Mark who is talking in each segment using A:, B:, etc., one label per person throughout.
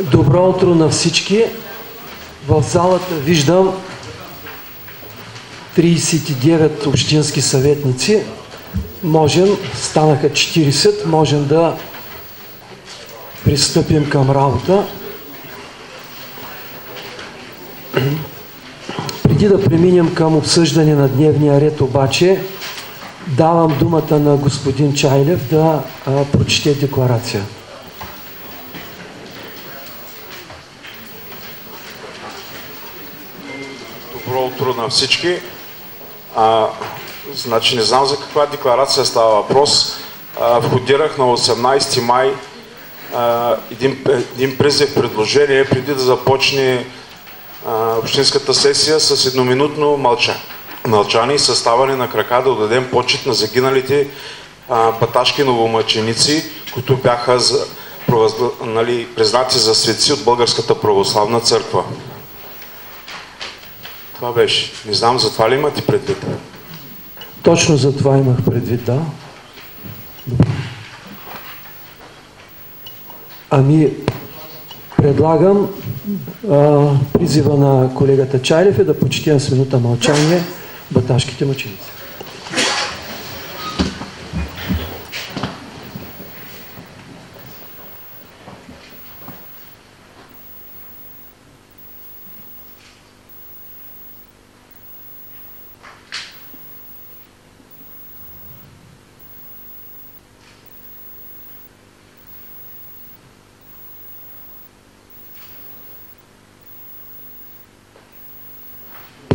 A: Добро утро на всички. В залата виждам 39 общински съветници. Можем, станаха 40, можем да пристъпим към работа. Преди да преминем към обсъждане на дневния ред обаче, давам думата на господин Чайлев да а, прочете декларация.
B: Добро утро на всички. А, значи не знам за каква декларация става въпрос. А, входирах на 18 май а, един, един призив предложение преди да започне а, общинската сесия с едноминутно мълча, мълчание и съставане на крака да отдадем почет на загиналите а, баташки новомъченици, които бяха за, нали, признати за светци от Българската православна църква. Това беше. Не знам, за това ли имате предвид?
A: Точно за това имах предвид, да. Ами, предлагам а, призива на колегата Чайлев е да почетем с минута мълчание баташките мъченици.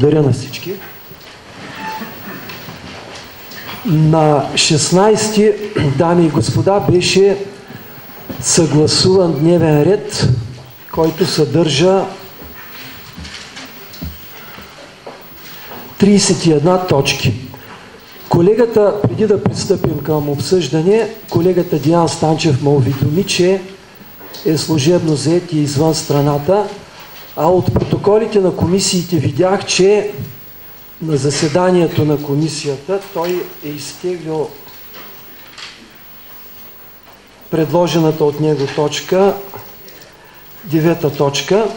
A: Благодаря на всички. На 16, дами и господа, беше съгласуван дневен ред, който съдържа 31 точки. Колегата, преди да пристъпим към обсъждане, колегата Диан Станчев ме уведоми, че е служебно заед и извън страната, а от протоколите на комисиите видях, че на заседанието на комисията той е изтеглил предложената от него точка, девета точка.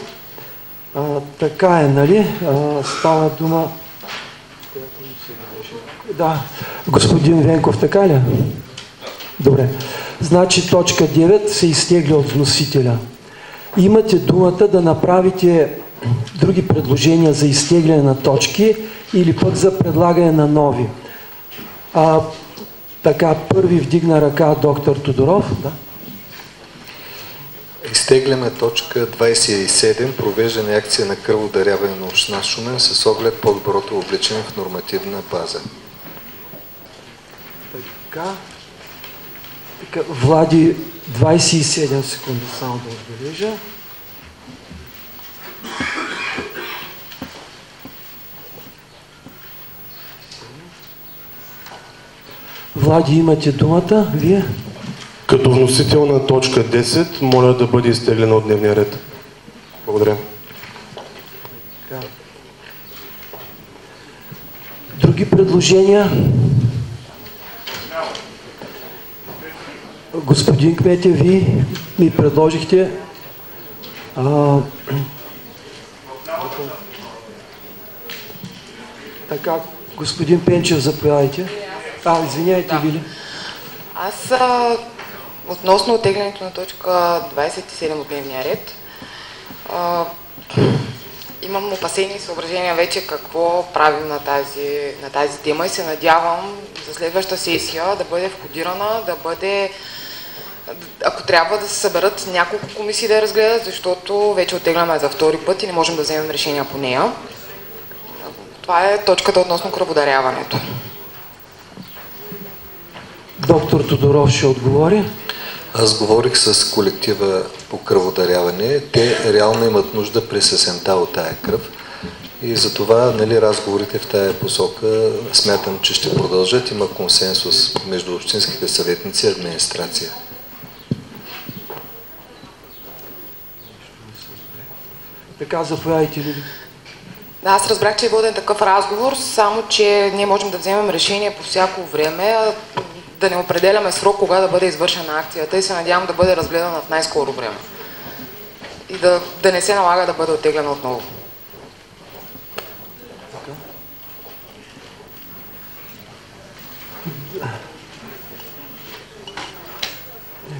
A: А, така е, нали? А, става дума... Да, господин Венков, така ли? Добре. Значи точка 9 се изтегля от вносителя имате думата да направите други предложения за изтегляне на точки или пък за предлагане на нови. А, така, първи вдигна ръка доктор Тодоров. Да.
C: Изтегляме точка 27, провеждане акция на кръводаряване на община Шумен с оглед по-доброто обличане в нормативна база.
A: Така. така Влади 27 секунди само да отбележа. Влади, имате думата, вие?
D: Като вносител на точка 10, моля да бъде изтеглена от дневния ред. Благодаря.
A: Други предложения? Господин Кмете, ви ми предложихте а, така, господин Пенчев, заповядайте. А, извиняйте, да. Вили.
E: Аз а, относно отеглянето на точка 27 от дневния ред, а, имам опасения и съображения вече какво правим на тази, на тази тема и се надявам за следващата сесия да бъде входирана, да бъде ако трябва да се съберат няколко комисии да я разгледат, защото вече оттегляме за втори път и не можем да вземем решения по нея. Това е точката относно кръводаряването.
A: Доктор Тодоров ще отговори.
C: Аз говорих с колектива по кръводаряване. Те реално имат нужда през есента от тая кръв. И затова нали, разговорите в тая посока смятам, че ще продължат. Има консенсус между общинските съветници и администрация.
A: Така, заповядайте ли?
E: Да, аз разбрах, че е воден такъв разговор, само че ние можем да вземем решение по всяко време, да не определяме срок кога да бъде извършена акцията и се надявам да бъде разгледана в най-скоро време. и да, да не се налага да бъде оттеглена отново.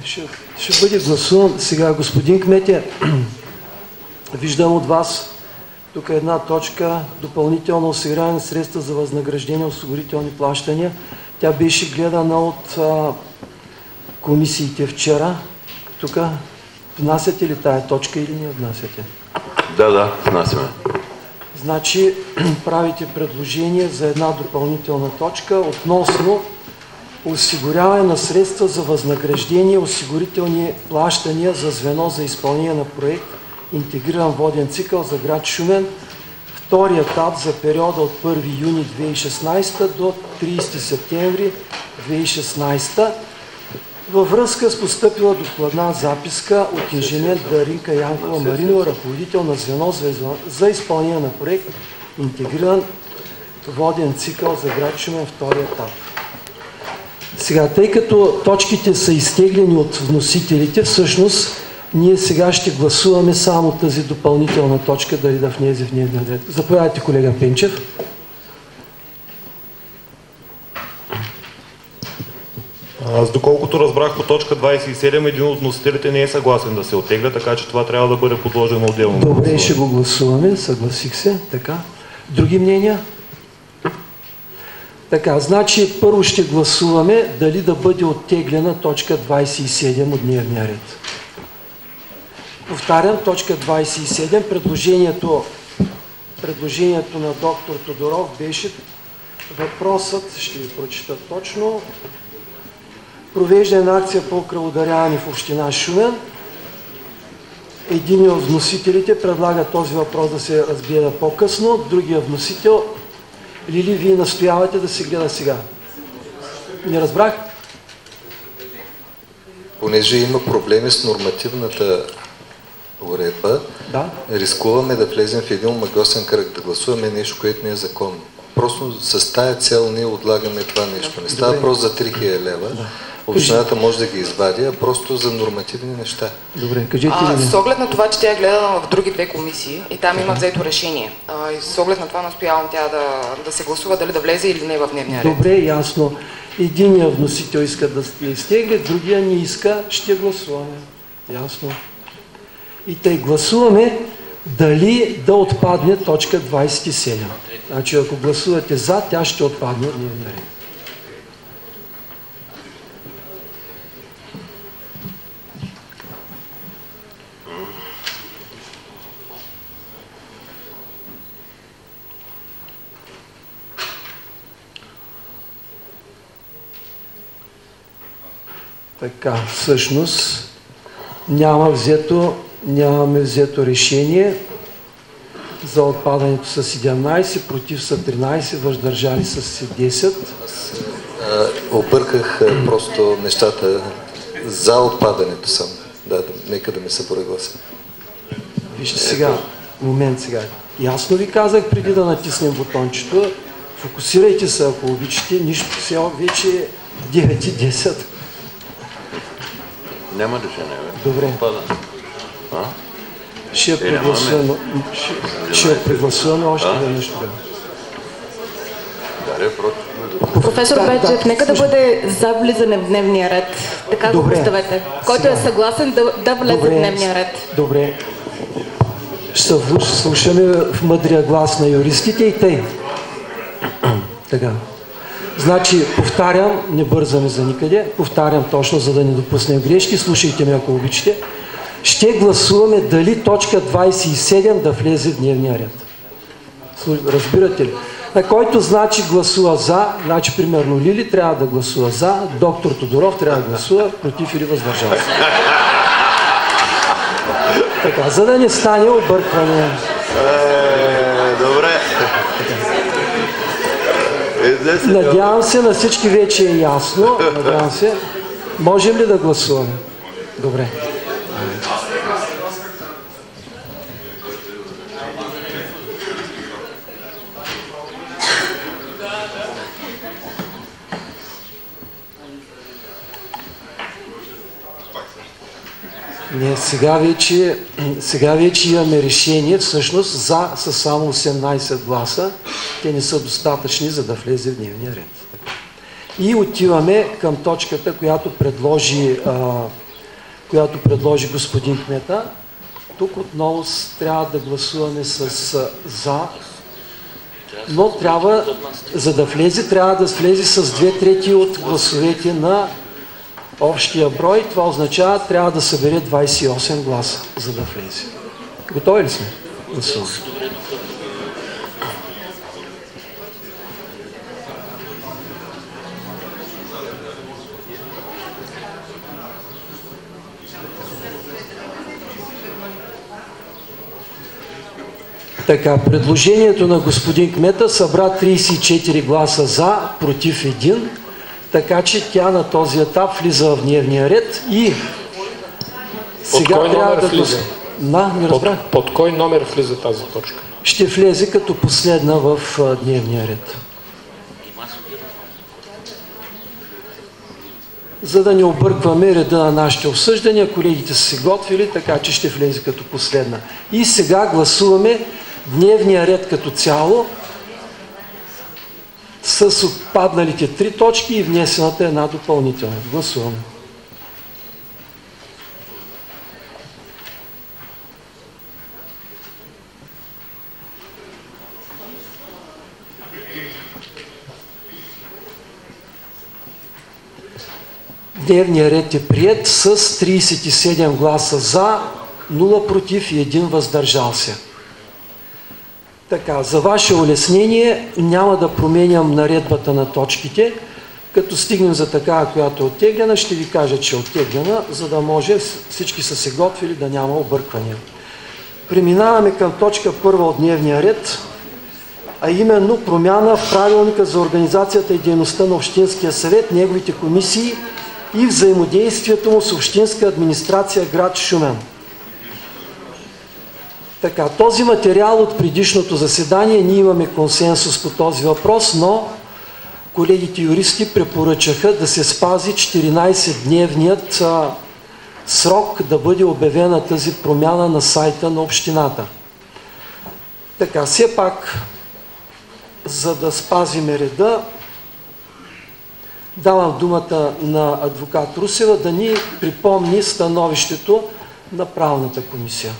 A: Ще, ще бъде гласуван. Сега, господин Кмете, виждам от вас тук една точка допълнително осигуряване на средства за възнаграждение, осигурителни плащания. Тя беше гледана от а, комисиите вчера. Тук внасяте ли тая точка или не внасяте?
F: Да, да, внасяме.
A: Значи правите предложение за една допълнителна точка относно осигуряване на средства за възнаграждение, осигурителни плащания за звено за изпълнение на проект интегриран воден цикъл за град Шумен, втори етап за периода от 1 юни 2016 до 30 септември 2016 във връзка с поступила докладна записка от инженер Даринка Янкова Маринова, ръководител на звено за изпълнение на проект Интегриран воден цикъл за град Шумен, втори етап. Сега, тъй като точките са изтеглени от вносителите, всъщност ние сега ще гласуваме само тази допълнителна точка, дали да внезе в дневния ред. Заповядайте, колега Пенчев.
G: Аз доколкото разбрах по точка 27, един от носителите не е съгласен да се отегля, така че това трябва да бъде подложено отделно.
A: Добре, ще го гласуваме, съгласих се. Така. Други мнения? Така, значи първо ще гласуваме дали да бъде оттеглена точка 27 от дневния ред. Повтарям, точка 27, предложението, предложението на доктор Тодоров беше въпросът, ще ви прочита точно, провеждане на акция по кръводаряване в община Шумен. Един от вносителите предлага този въпрос да се разгледа по-късно, другия вносител Лили, вие настоявате да се гледа сега. Не разбрах?
C: Понеже има проблеми с нормативната уредба,
A: да.
C: рискуваме да влезем в един магосен кръг, да гласуваме нещо, което не е законно. Просто с тая цел ние отлагаме това нещо. Не става просто за 3000 лева. Да. Общината може да ги извади, а просто за нормативни неща.
A: Добре, кажете
E: а, С оглед на това, че тя е гледана в други две комисии и там има взето решение. А, и с оглед на това настоявам тя да, да се гласува дали да влезе или не в дневния
A: ред. Добре, ясно. Единият вносител иска да изтегли, другия не иска, ще гласуваме. Ясно. И тъй гласуваме дали да отпадне точка 27. Значи ако гласувате за, тя ще отпадне от дневния ред. Така, всъщност няма взето, нямаме взето решение за отпадането с 17, против са 13, въздържали с 10. Аз
C: обърках просто нещата за отпадането съм. Да, да, нека да ме се проглася.
A: Вижте сега, момент сега. Ясно ви казах преди да натиснем бутончето, фокусирайте се, ако обичате, нищо сега вече 9 и 10.
F: Няма решение.
A: Добре. А? Ще я прегласуваме. Ще я прегласуваме още веднъж тогава.
H: Професор Бечев, нека да бъде за влизане в дневния ред. Така Добре. го представете. Който е съгласен да, да влезе Добре. в дневния ред.
A: Добре. Ще слушаме в мъдрия глас на юристите и тъй. така. Значи, повтарям, не бързаме за никъде, повтарям точно, за да не допуснем грешки, слушайте ме, ако обичате. Ще гласуваме дали точка 27 да влезе в дневния ред. Разбирате ли? На който значи гласува за, значи примерно Лили трябва да гласува за, доктор Тодоров трябва да гласува против или въздържал се. така, за да не стане объркване.
F: Е, добре.
A: Надявам се, на всички вече е ясно. Надявам се. Можем ли да гласуваме? Добре. Не, сега вече, сега вече имаме решение, всъщност за са само 18 гласа, те не са достатъчни, за да влезе в дневния ред. И отиваме към точката, която предложи, а, която предложи господин Кмета. Тук отново трябва да гласуваме с за, но трябва, за да влезе, трябва да влезе с две трети от гласовете на общия брой. Това означава, трябва да събере 28 гласа, за да влезе. Готови ли сме? Гласуваме. Така, предложението на господин Кмета събра 34 гласа за, против 1, така че тя на този етап влиза в дневния ред и
I: сега под кой трябва да влиза?
A: На, не
I: разбрах. Под, под кой номер влиза тази точка?
A: Ще влезе като последна в дневния ред. За да не объркваме реда на нашите обсъждания, колегите са се готвили, така че ще влезе като последна. И сега гласуваме дневния ред като цяло с отпадналите три точки и внесената една допълнителна. Гласуваме. Дневният ред е прият с 37 гласа за, 0 против и 1 въздържал се. Така, за ваше улеснение няма да променям наредбата на точките. Като стигнем за такава, която е оттеглена, ще ви кажа, че е оттеглена, за да може всички са се готвили да няма обърквания. Преминаваме към точка първа от дневния ред, а именно промяна в правилника за организацията и дейността на Общинския съвет, неговите комисии и взаимодействието му с Общинска администрация град Шумен. Така, този материал от предишното заседание, ние имаме консенсус по този въпрос, но колегите юристи препоръчаха да се спази 14-дневният срок да бъде обявена тази промяна на сайта на общината. Така, все пак, за да спазиме реда, давам думата на адвокат Русева да ни припомни становището на правната комисия.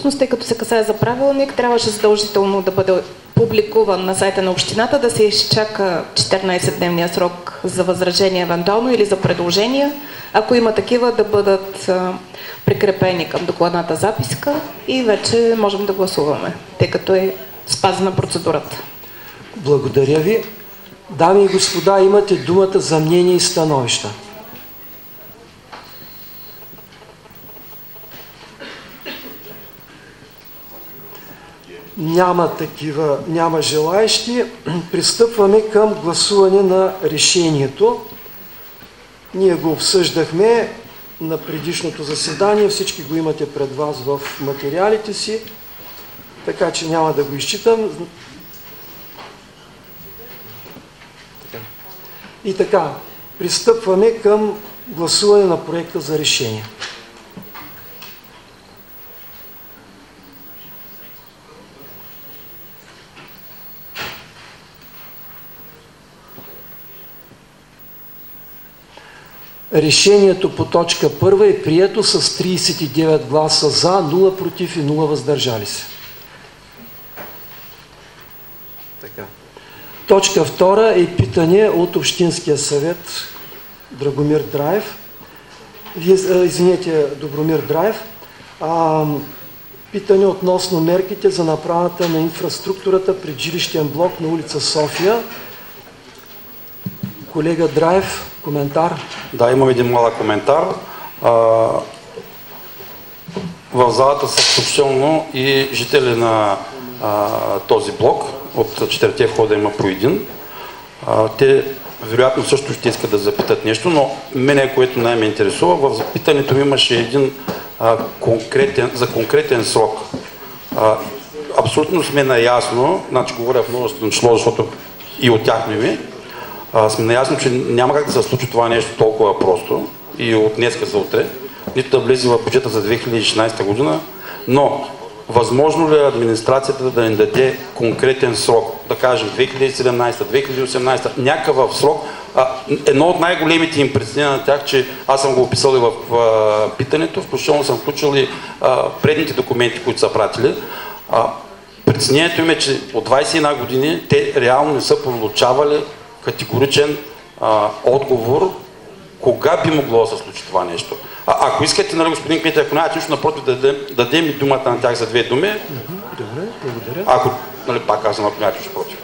H: Всъщност, тъй като се касае за правилник, трябваше задължително да бъде публикуван на сайта на общината, да се изчака 14-дневния срок за възражение евентуално или за предложения. Ако има такива, да бъдат прикрепени към докладната записка и вече можем да гласуваме, тъй като е спазена процедурата.
A: Благодаря ви. Дами и господа, имате думата за мнение и становища. Няма такива, няма желаещи. Пристъпваме към гласуване на решението. Ние го обсъждахме на предишното заседание. Всички го имате пред вас в материалите си, така че няма да го изчитам. И така, пристъпваме към гласуване на проекта за решение. Решението по точка първа е прието с 39 гласа за, 0 против и 0 въздържали се. Така. Точка втора е питане от Общинския съвет Драгомир Драйв. Вие, извинете, Добромир Драйв. А, питане относно мерките за направата на инфраструктурата пред жилищен блок на улица София. Колега Драйв, коментар?
J: Да, имам един малък коментар. В залата са включително и жители на този блок. От четирите входа има по един. Те вероятно също ще искат да запитат нещо, но мене, което най-ме интересува, в запитането имаше един а, конкретен, за конкретен срок. А, абсолютно сме наясно, значи говоря в множествено число, защото и от тях ми, а, сме наясно, че няма как да се случи това нещо толкова просто и от днеска за утре, нито да влезе в бюджета за 2016 година, но възможно ли е администрацията да ни даде конкретен срок, да кажем 2017, 2018, някакъв срок, а, едно от най-големите им притеснения на тях, че аз съм го описал и в а, питането, включително съм включил и предните документи, които са пратили. А, притеснението им е, че от 21 години те реално не са получавали категоричен а, отговор кога би могло да се случи това нещо. А, ако искате, нали, господин Кмет, ако нямате нищо напротив, да дадем, дадем и думата на тях за две думи.
A: Добре, благодаря.
J: Ако, нали, пак казвам, ако нямате нищо против.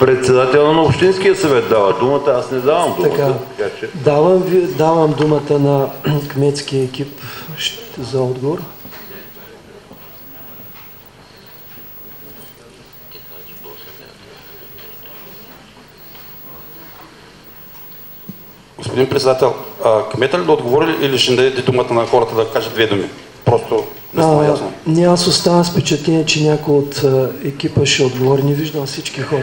F: Председател на Общинския съвет дава думата, аз не давам думата.
A: Така,
F: Така че...
A: давам, ви, давам думата на кметския екип за отговор.
J: Господин председател, кмета ли да отговори или ще дадете думата на хората да кажат две думи? Просто не става ясно.
A: не, аз оставам с впечатление, че някой от а, екипа ще отговори. Не виждам всички хора.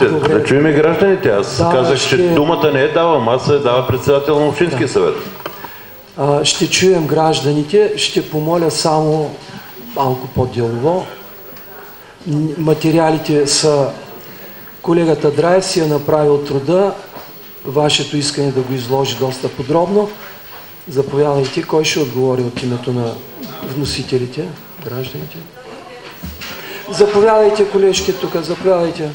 A: Добре.
F: Да чуем и гражданите. Аз
A: Да,
F: казах, че думата не е давам, аз се дава председател на Общинския съвет.
A: А, ще чуем гражданите. Ще помоля само малко по-делово. Материалите са... Колегата Драев си е направил труда. Вашето искане да го изложи доста подробно. Заповядайте. Кой ще отговори от името на вносителите, гражданите? Заповядайте, колежки, тук. Заповядайте.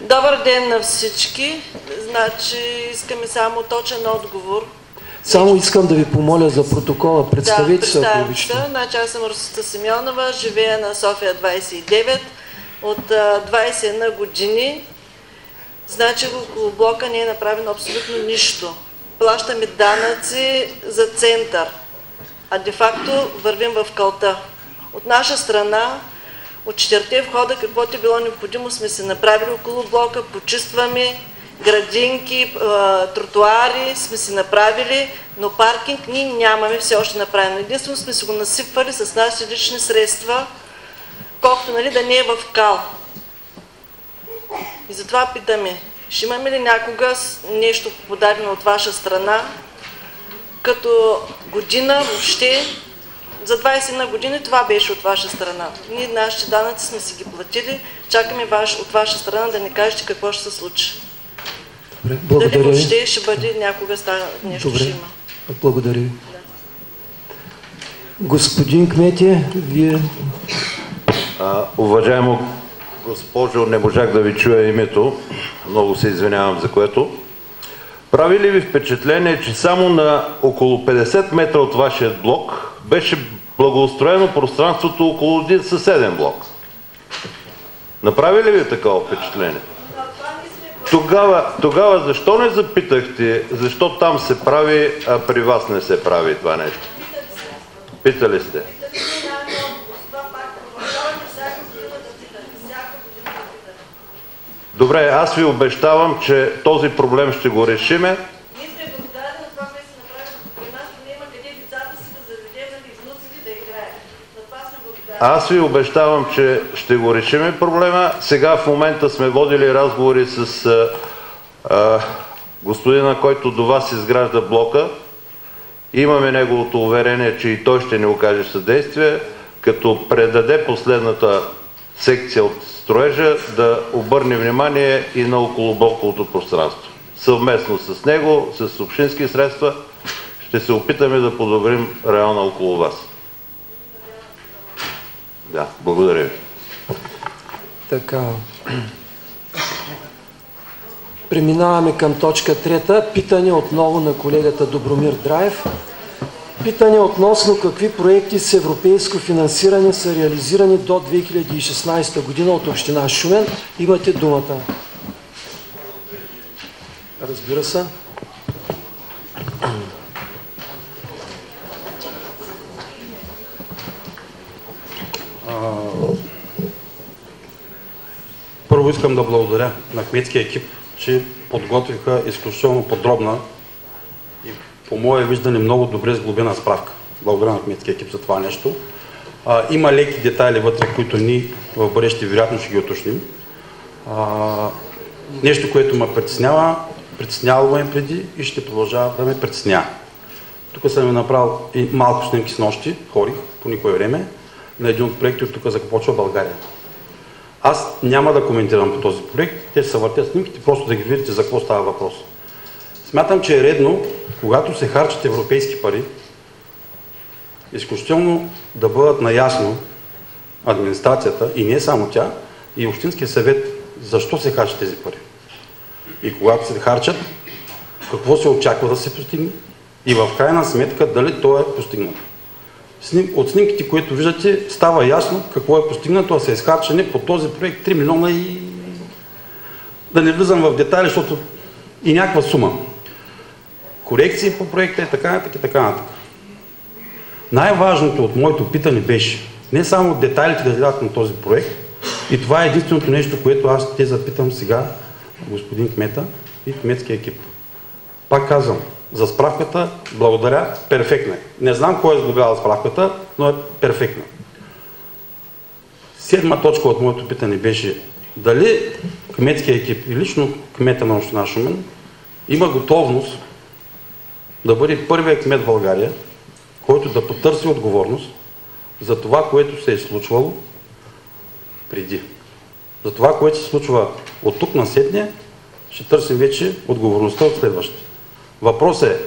K: Добър ден на всички. Значи искаме само точен отговор.
A: Само искам да ви помоля за протокола. Представете се, ако обичате.
K: Значи аз съм Русица Симеонова, живея на София 29 от а, 21 години. Значи около блока не е направено абсолютно нищо. Плащаме данъци за център, а де-факто вървим в кълта. От наша страна, от четирите входа, каквото е било необходимо, сме се направили около блока, почистваме градинки, тротуари сме си направили, но паркинг ние нямаме все още направено. Единствено сме си го насипвали с наши лични средства, колкото нали, да не е в кал. И затова питаме, ще имаме ли някога нещо подадено от ваша страна, като година въобще, за 21 години това беше от ваша страна. Ние нашите данъци сме си ги платили, чакаме ваш, от ваша страна да ни кажете какво ще се случи.
A: Добре,
K: Дали
A: благодаря ви.
K: въобще ще бъде някога стане, нещо
A: Добре.
K: ще има.
A: Благодаря ви. Господин Кмете, вие
F: А, уважаемо госпожо, не можах да ви чуя името. Много се извинявам за което. Прави ли ви впечатление, че само на около 50 метра от вашия блок беше благоустроено пространството около един съседен блок? Направи ли ви такова впечатление? Тогава, тогава защо не запитахте, защо там се прави, а при вас не се прави това нещо? Питали сте. Добре, аз ви обещавам, че този проблем ще го решиме. Аз ви обещавам, че ще го решиме проблема. Сега в момента сме водили разговори с а, а, господина, който до вас изгражда блока. Имаме неговото уверение, че и той ще ни окаже съдействие, като предаде последната секция от строежа да обърне внимание и на околоблоковото пространство. Съвместно с него, с общински средства, ще се опитаме да подобрим района около вас. Да, благодаря ви.
A: така. Преминаваме към точка трета. Питане отново на колегата Добромир Драев. Питане относно какви проекти с европейско финансиране са реализирани до 2016 година от Община Шумен. Имате думата. Разбира се.
J: А, Първо искам да кметския екип, че подготвиха изключително подробна и по мое виждане, много добре сглобена справка. Благодаря на кметския екип за това нещо. А, има леки детайли вътре, които ние в бъдеще вероятно ще ги уточним. А, нещо, което ме притеснява, притеснявало ме преди и ще продължава да ме притеснява. Тук съм направил и малко снимки с нощи, хорих по никое време, на един от проектите тук за почва България. Аз няма да коментирам по този проект, те ще се въртят снимките, просто да ги видите за какво става въпрос. Смятам, че е редно, когато се харчат европейски пари, изключително да бъдат наясно администрацията и не само тя, и Общинския съвет, защо се харчат тези пари. И когато се харчат, какво се очаква да се постигне и в крайна сметка дали то е постигнато. От снимките, които виждате, става ясно какво е постигнато, а са изхарчени по този проект 3 милиона и да не влизам в детайли, защото и някаква сума. Корекции по проекта и така нататък и така нататък. Най-важното от моето питане беше не само детайлите да излязат на този проект, и това е единственото нещо, което аз те запитам сега господин кмета и кметския екип. Пак казвам, за справката благодаря, перфектна е. Не знам кой е сглобял справката, но е перфектна. Седма точка от моето питане беше дали кметския екип и лично кмета на община Шумен има готовност да бъде първият кмет в България, който да потърси отговорност за това, което се е случвало преди. За това, което се случва от тук на сетне, ще търсим вече отговорността от следващите. Въпросът е,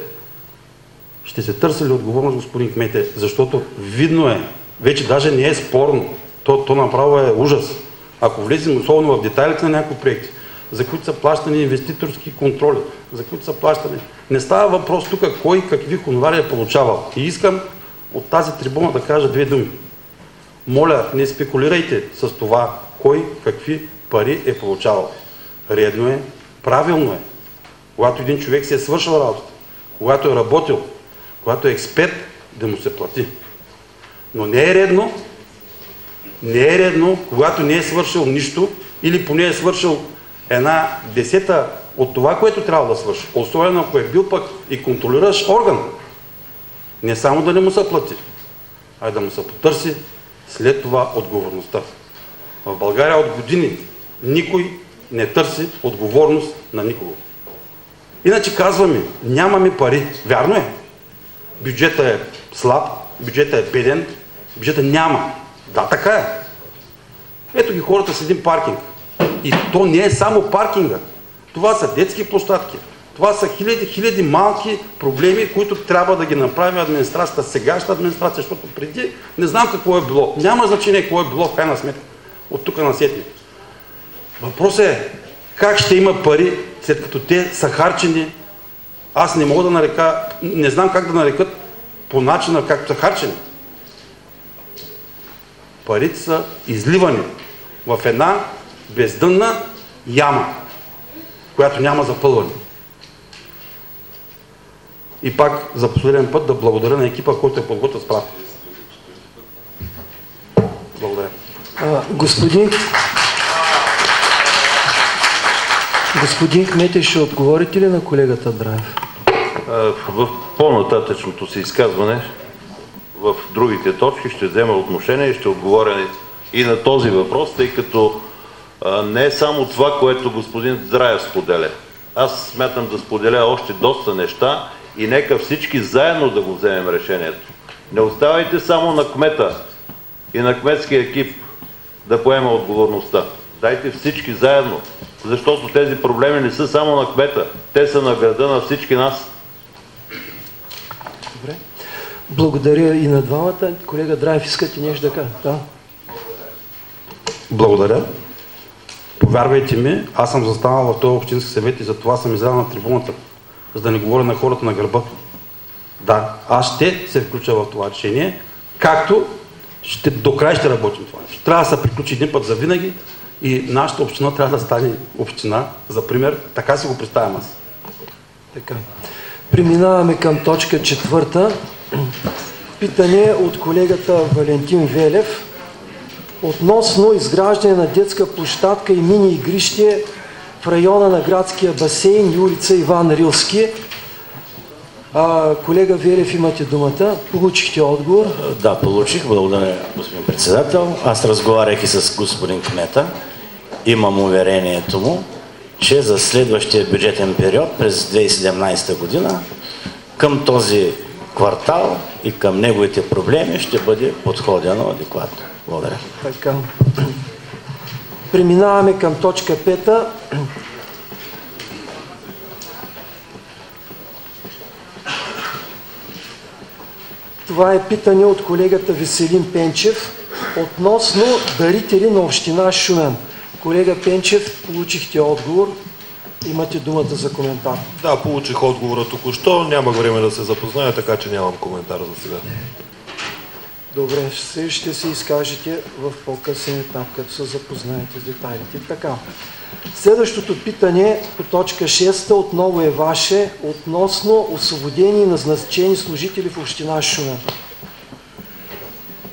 J: ще се търси ли отговорност, господин Кмете, защото видно е, вече даже не е спорно, то, то направо е ужас. Ако влезем особено в детайлите на някои проекти, за които са плащани инвеститорски контроли, за които са плащани. Не става въпрос тук кой какви хонорари е получавал. И искам от тази трибуна да кажа две думи. Моля, не спекулирайте с това, кой какви пари е получавал. Редно е, правилно е. Когато един човек си е свършил работата, когато е работил, когато е експерт, да му се плати. Но не е редно, не е редно, когато не е свършил нищо или поне е свършил една десета от това, което трябва да свърши. Особено ако е бил пък и контролираш орган. Не само да не му се плати, а да му се потърси след това отговорността. В България от години никой не търси отговорност на никого. Иначе казваме, нямаме пари. Вярно е. Бюджета е слаб, бюджета е беден, бюджета няма. Да, така е. Ето ги хората с един паркинг. И то не е само паркинга. Това са детски площадки. Това са хиляди, хиляди малки проблеми, които трябва да ги направи администрацията, сегашната администрация, защото преди не знам какво е било. Няма значение какво е било в крайна сметка. От тук на сетни. Въпросът е как ще има пари, след като те са харчени. Аз не мога да нарека, не знам как да нарекат по начина, както са харчени. Парите са изливани в една бездънна яма, която няма запълване. И пак за последен път да благодаря на екипа, който е подготвил справка. Благодаря.
A: А, господин... Господин Кмете, ще отговорите ли на колегата Драев?
F: В по-нататъчното си изказване, в другите точки ще взема отношение и ще отговоря и на този въпрос, тъй като не е само това, което господин Здраев споделя. Аз смятам да споделя още доста неща и нека всички заедно да го вземем решението. Не оставайте само на кмета и на кметския екип да поема отговорността. Дайте всички заедно, защото тези проблеми не са само на кмета, те са на града на всички нас.
A: Добре. Благодаря и на двамата. Колега Драйв, искате нещо да кажа? Да.
J: Благодаря. Повярвайте ми, аз съм застанал в този общински съвет и за това съм излязъл на трибуната, за да не говоря на хората на гърба. Да, аз ще се включа в това решение, както ще, до край ще работим това. Ще трябва да се приключи един път за винаги и нашата община трябва да стане община, за пример, така си го представям аз.
A: Така. Преминаваме към точка четвърта. Питане от колегата Валентин Велев относно изграждане на детска площадка и мини игрище в района на градския басейн и улица Иван Рилски. А, колега Велев, имате думата. Получихте отговор.
L: Да, получих. Благодаря, господин председател. Аз разговарях и с господин Кмета. Имам уверението му, че за следващия бюджетен период през 2017 година към този квартал и към неговите проблеми ще бъде подходено адекватно. Благодаря.
A: Така. Преминаваме към точка 5. Това е питане от колегата Веселин Пенчев относно дарители на община Шумен. Колега Пенчев, получихте отговор. Имате думата за коментар.
G: Да, получих отговора току-що. Нямах време да се запозная, така че нямам коментар за сега.
A: Добре, ще, ще се изкажете в по-късен етап, като се запознаете с детайлите. Така. Следващото питане по точка 6 отново е ваше относно освободени и назначени служители в община Шумен.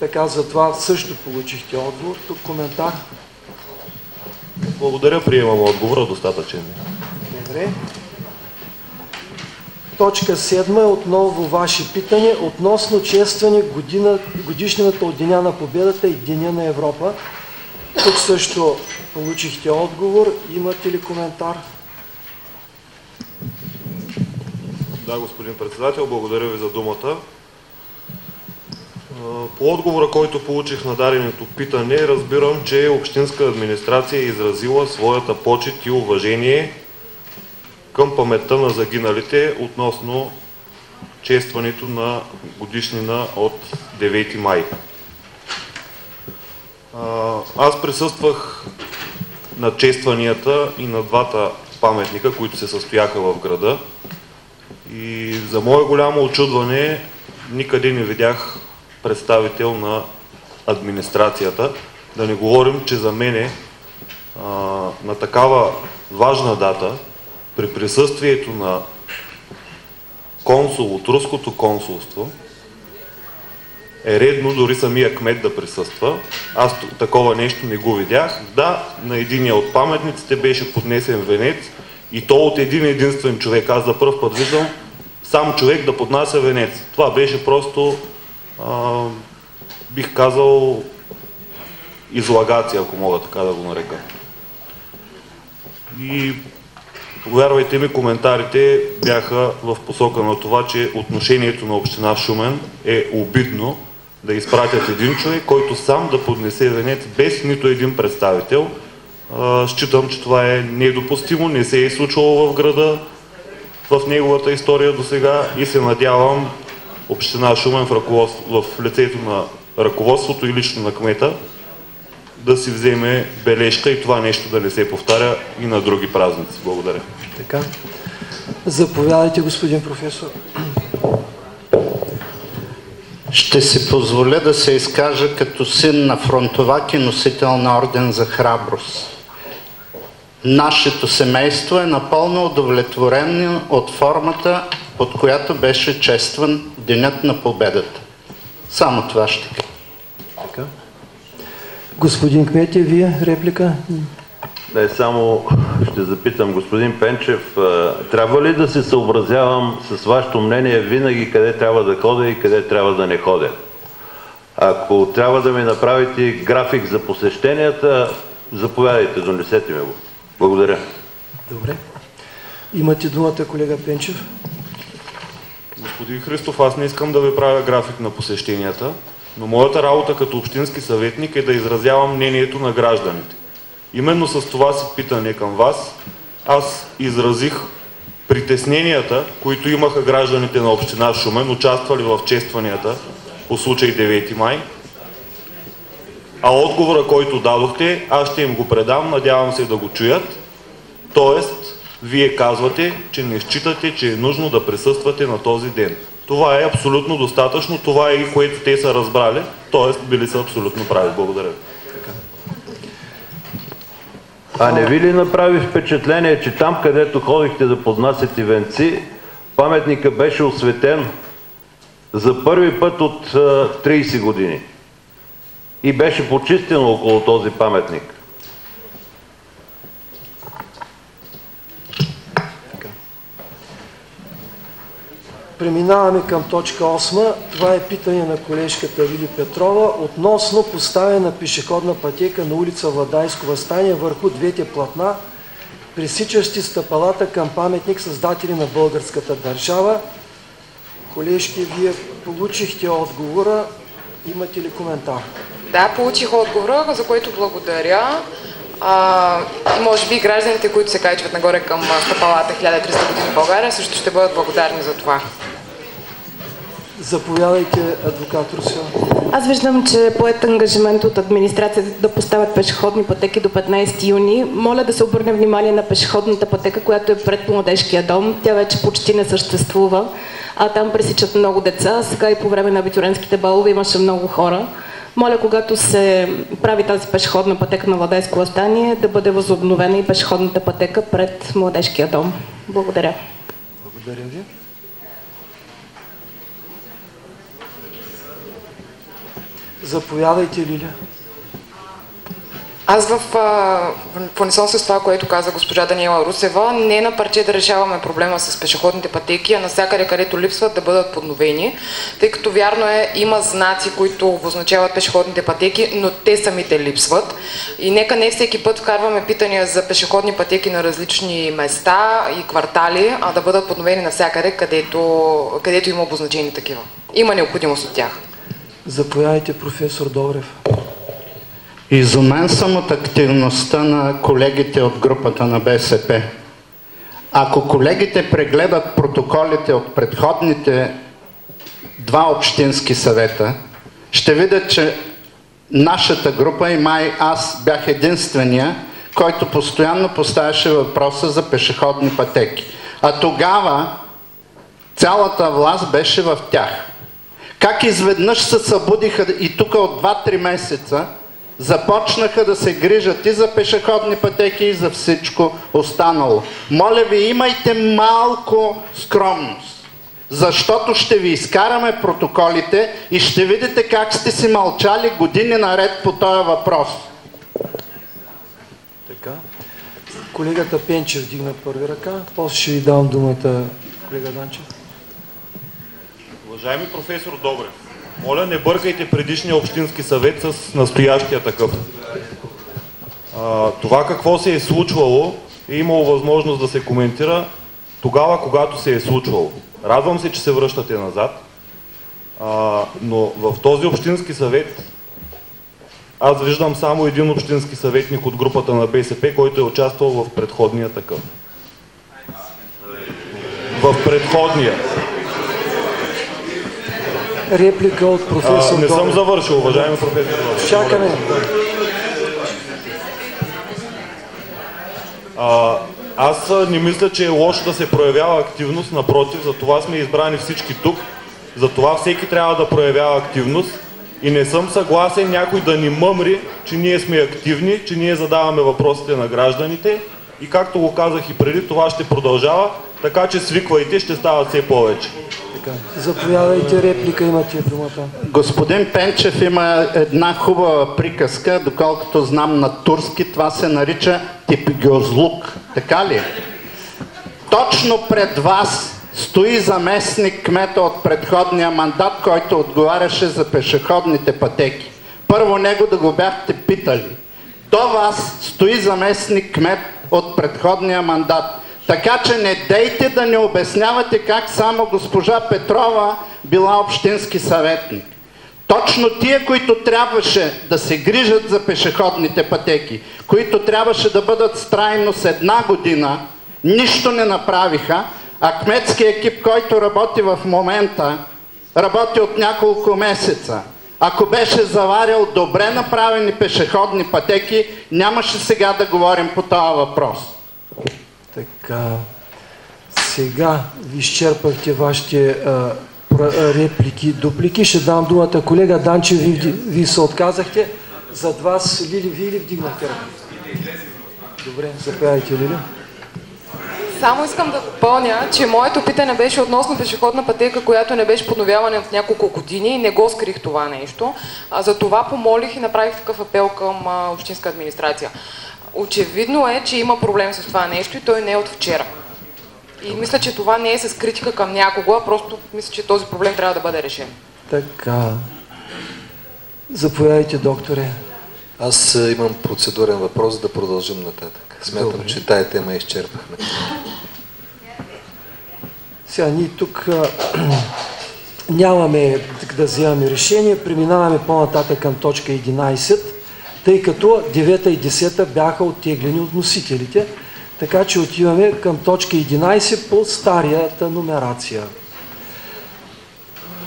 A: Така, за това също получихте отговор. Тук коментар.
G: Благодаря, приемам отговора, достатъчен.
A: Добре. Точка 7 е отново ваше питане относно честване година, годишнината от Деня на победата и Деня на Европа. Тук също получихте отговор. Имате ли коментар?
G: Да, господин председател, благодаря ви за думата. По отговора, който получих на даренето питане, разбирам, че общинска администрация е изразила своята почет и уважение към паметта на загиналите относно честването на годишнина от 9 май. Аз присъствах на честванията и на двата паметника, които се състояха в града. И за мое голямо очудване никъде не видях представител на администрацията. Да не говорим, че за мене а, на такава важна дата, при присъствието на консул от руското консулство, е редно дори самия кмет да присъства. Аз такова нещо не го видях. Да, на единия от паметниците беше поднесен венец и то от един единствен човек. Аз за първ път виждам сам човек да поднася венец. Това беше просто, а, бих казал, излагация, ако мога така да го нарека. И Повярвайте ми, коментарите бяха в посока на това, че отношението на община Шумен е обидно да изпратят един човек, който сам да поднесе венец без нито един представител. Считам, че това е недопустимо, не се е случвало в града в неговата история до сега и се надявам община Шумен в, в лицето на ръководството и лично на кмета да си вземе бележка и това нещо да не се повтаря и на други празници. Благодаря.
A: Така. Заповядайте, господин професор.
M: Ще си позволя да се изкажа като син на фронтовак и носител на орден за храброст. Нашето семейство е напълно удовлетворено от формата, под която беше честван Денят на победата. Само това ще кажа.
A: Господин Кмети, вие реплика?
F: Не, само ще запитам господин Пенчев, трябва ли да се съобразявам с вашето мнение винаги къде трябва да ходя и къде трябва да не ходя? Ако трябва да ми направите график за посещенията, заповядайте, донесете ми го. Благодаря.
A: Добре. Имате думата, колега Пенчев.
G: Господин Христов, аз не искам да ви правя график на посещенията. Но моята работа като общински съветник е да изразявам мнението на гражданите. Именно с това си питане към вас, аз изразих притесненията, които имаха гражданите на община Шумен, участвали в честванията по случай 9 май. А отговора, който дадохте, аз ще им го предам, надявам се да го чуят. Тоест, вие казвате, че не считате, че е нужно да присъствате на този ден. Това е абсолютно достатъчно, това е и което те са разбрали, т.е. били са абсолютно прави. Благодаря.
F: А не ви ли направи впечатление, че там, където ходихте да поднасяте венци, паметника беше осветен за първи път от 30 години и беше почистено около този паметник?
A: Преминаваме към точка 8. Това е питане на колежката Вили Петрова относно поставяне на пешеходна пътека на улица Владайско възстание върху двете платна, пресичащи стъпалата към паметник създатели на българската държава. Колежки, вие получихте отговора. Имате ли коментар?
E: Да, получих отговора, за който благодаря. А, може би гражданите, които се качват нагоре към стъпалата 1300 години в България, също ще бъдат благодарни за това.
A: Заповядайте, адвокат Русел.
H: Аз виждам, че е поет ангажимент от администрацията да поставят пешеходни пътеки до 15 юни. Моля да се обърне внимание на пешеходната пътека, която е пред младежкия дом. Тя вече почти не съществува, а там пресичат много деца. Сега и по време на абитуренските балове имаше много хора. Моля, когато се прави тази пешеходна пътека на Владайско възстание, да бъде възобновена и пешеходната пътека пред младежкия дом. Благодаря.
A: Благодаря ви. Заповядайте, Лиля.
E: Аз в, в унисон с това, което каза госпожа Даниела Русева, не на парче да решаваме проблема с пешеходните пътеки, а навсякъде, където липсват, да бъдат подновени, тъй като вярно е, има знаци, които обозначават пешеходните пътеки, но те самите липсват. И нека не всеки път вкарваме питания за пешеходни пътеки на различни места и квартали, а да бъдат подновени навсякъде, където, където има обозначени такива. Има необходимост от тях.
A: Заповядайте, професор Добрев.
M: Изумен съм от активността на колегите от групата на БСП. Ако колегите прегледат протоколите от предходните два общински съвета, ще видят, че нашата група и май аз бях единствения, който постоянно поставяше въпроса за пешеходни пътеки. А тогава цялата власт беше в тях. Как изведнъж се събудиха и тук от 2-3 месеца започнаха да се грижат и за пешеходни пътеки и за всичко останало. Моля ви, имайте малко скромност, защото ще ви изкараме протоколите и ще видите как сте си мълчали години наред по този въпрос.
A: Така. Колегата Пенчев дигна първи ръка, после ще ви давам думата колега Данчев.
G: Уважаеми професор Добрев, моля не бъркайте предишния общински съвет с настоящия такъв. А, това какво се е случвало е имало възможност да се коментира тогава, когато се е случвало. Радвам се, че се връщате назад, а, но в този общински съвет аз виждам само един общински съветник от групата на БСП, който е участвал в предходния такъв. В предходния.
A: Реплика от професор
G: а, Не съм завършил, уважаеми професор.
A: Чакаме.
G: А, аз не мисля, че е лошо да се проявява активност, напротив, за това сме избрани всички тук, за това всеки трябва да проявява активност и не съм съгласен някой да ни мъмри, че ние сме активни, че ние задаваме въпросите на гражданите и както го казах и преди, това ще продължава, така че свиквайте, ще стават все повече.
A: Така. Заповядайте, реплика имате думата.
M: Господин Пенчев има една хубава приказка, доколкото знам на турски, това се нарича типигозлук. Така ли? Точно пред вас стои заместник кмета от предходния мандат, който отговаряше за пешеходните пътеки. Първо него да го бяхте питали. До вас стои заместник кмет от предходния мандат. Така че не дейте да не обяснявате как само госпожа Петрова била общински съветник. Точно тия, които трябваше да се грижат за пешеходните пътеки, които трябваше да бъдат страйно с една година, нищо не направиха, а кметския екип, който работи в момента, работи от няколко месеца. Ако беше заварил добре направени пешеходни пътеки, нямаше сега да говорим по този въпрос.
A: Така. Сега ви изчерпахте вашите а, реплики, дуплики. Ще дам думата колега Данчев, ви, ви се отказахте. Зад вас, Лили, вие ли вдигнахте ръка? Добре, заповядайте, Лили.
E: Само искам да допълня, че моето питане беше относно пешеходна пътека, която не беше подновявана в няколко години и не го скрих това нещо. А, за това помолих и направих такъв апел към а, общинска администрация. Очевидно е, че има проблем с това нещо и той не е от вчера. И мисля, че това не е с критика към някого, а просто мисля, че този проблем трябва да бъде решен.
A: Така. Заповядайте, докторе.
C: Аз а, имам процедурен въпрос да продължим нататък. Смятам,
A: Добре.
C: че тая тема изчерпахме.
A: Сега ние тук а, нямаме да вземаме решение, преминаваме по-нататък към точка 11, тъй като 9 и 10 бяха оттеглени от носителите, така че отиваме към точка 11 по старията номерация.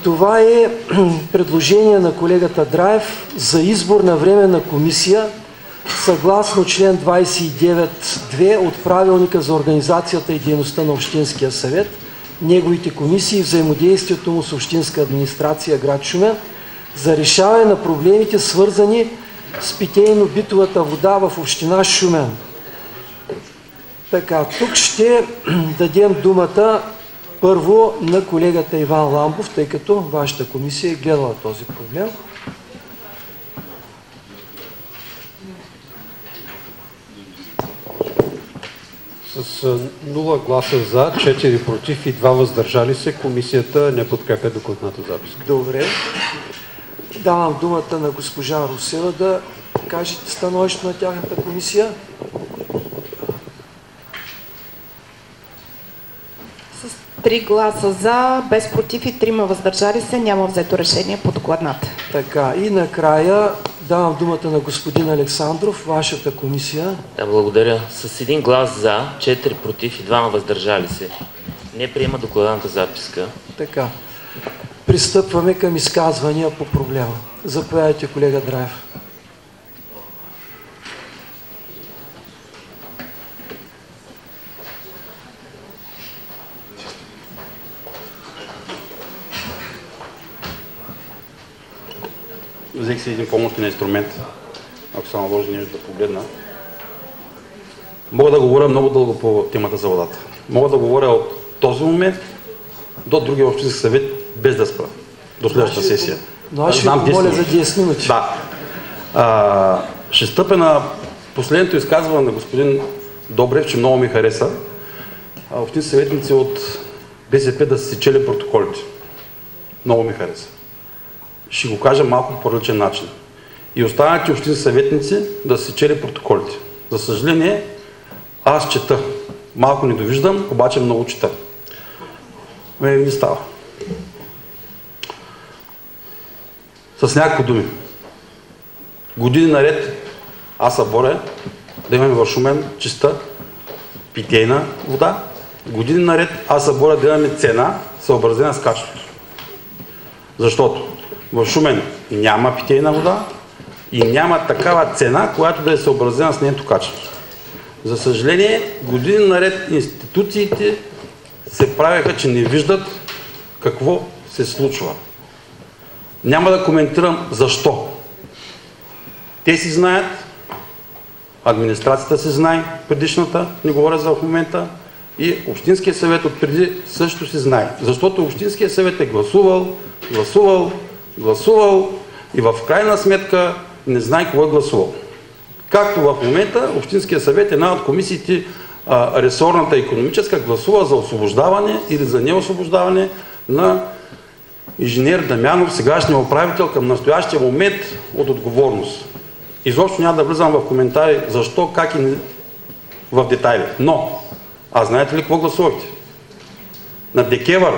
A: Това е предложение на колегата Драев за избор на временна комисия съгласно член 29.2 от правилника за организацията и дейността на Общинския съвет, неговите комисии и взаимодействието му с Общинска администрация град Шумен за решаване на проблемите свързани с питейно-битовата вода в Община Шумен. Така, тук ще дадем думата първо на колегата Иван Ламбов, тъй като вашата комисия е гледала този проблем.
N: С а, 0 гласа за, 4 против и 2 въздържали се, комисията не подкрепя докладната записка.
A: Добре. Давам думата на госпожа Русева да кажете становището на тяхната комисия.
H: Три гласа за, без против и трима въздържали се, няма взето решение по докладната.
A: Така, и накрая давам думата на господин Александров, вашата комисия.
O: Да, благодаря. С един глас за, 4 против и 2 въздържали се. Не приема докладната записка.
A: Така. Пристъпваме към изказвания по проблема. Заповядайте, колега Драев.
J: Взех си един помощен инструмент, ако се наложи нещо да погледна. Мога да говоря много дълго по темата за водата. Мога да говоря от този момент до другия общински съвет без да спра. До следващата
A: ви
J: сесия.
A: но аз ще ви
J: 10
A: помоля за 10 минути.
J: Да. А, ще стъпя на последното изказване на господин Добрев, че много ми хареса. Общински съветници от БСП да си чели протоколите. Много ми хареса. Ще го кажа малко по различен начин. И останалите общински съветници да си чели протоколите. За съжаление, аз чета. Малко не довиждам, обаче много чета. Ме не става. С някакви думи. Години наред аз се боря да имаме в Шумен чиста питейна вода. Години наред аз се боря да имаме цена, съобразена с качеството. Защото в Шумен няма питейна вода и няма такава цена, която да е съобразена с нейното качество. За съжаление, години наред институциите се правяха, че не виждат какво се случва. Няма да коментирам защо. Те си знаят, администрацията си знае, предишната, не говоря за в момента, и Общинския съвет от преди също си знае. Защото Общинския съвет е гласувал, гласувал, гласувал и в крайна сметка не знае кого е гласувал. Както в момента Общинския съвет, една от комисиите, ресорната економическа, гласува за освобождаване или за неосвобождаване на инженер Дамянов, сегашния управител към настоящия момент от отговорност. Изобщо няма да влизам в коментари защо, как и в детайли. Но, а знаете ли какво гласувахте? На Декевър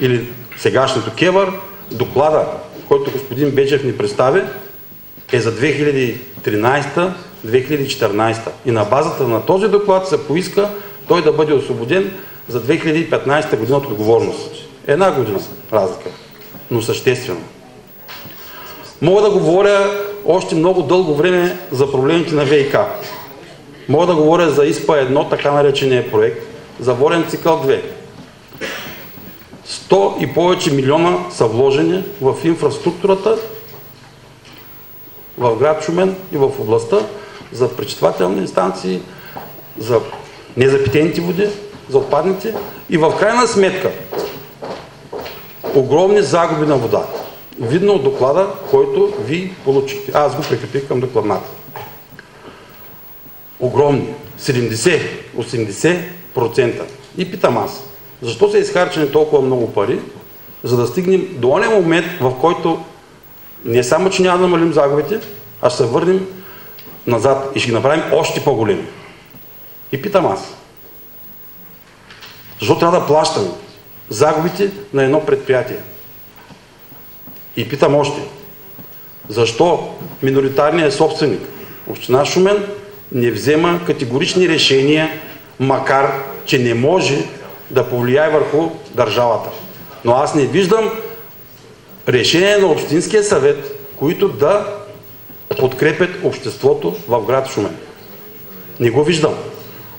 J: или сегашното Кевър, доклада, който господин Бечев ни представи, е за 2013-2014. И на базата на този доклад се поиска той да бъде освободен за 2015 година от отговорност. Една година разлика, но съществено. Мога да говоря още много дълго време за проблемите на ВИК. Мога да говоря за ИСПА 1, така наречения проект, за Воден цикъл 2. 100 и повече милиона са вложени в инфраструктурата в град Шумен и в областта за пречиствателни инстанции, за не за питейните води, за отпадните и в крайна сметка огромни загуби на вода. Видно от доклада, който ви получихте. Аз го прикрепих към докладната. Огромни. 70-80% И питам аз, защо са изхарчени толкова много пари, за да стигнем до ония момент, в който не само, че няма да намалим загубите, а ще се върнем назад и ще ги направим още по-големи. И питам аз, защо трябва да плащаме загубите на едно предприятие? И питам още, защо миноритарният собственик, Община Шумен, не взема категорични решения, макар че не може да повлияе върху държавата. Но аз не виждам решение на Общинския съвет, които да подкрепят обществото в град Шумен. Не го виждам.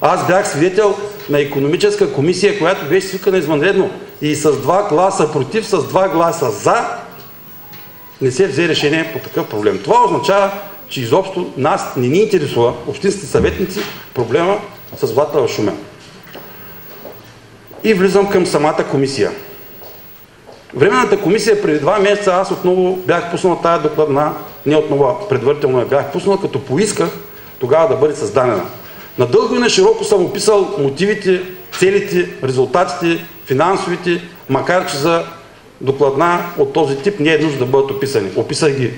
J: Аз бях свидетел на економическа комисия, която беше свикана извънредно и с два гласа против, с два гласа за, не се взе решение по такъв проблем. Това означава, че изобщо нас не ни интересува, общинските съветници, проблема с водата в Шумен. И влизам към самата комисия. Временната комисия преди два месеца аз отново бях пуснал тая докладна, не отново предварително я бях пуснал, като поисках тогава да бъде създадена. Надълго и на широко съм описал мотивите, целите, резултатите, финансовите, макар че за докладна от този тип не е нужно да бъдат описани. Описах ги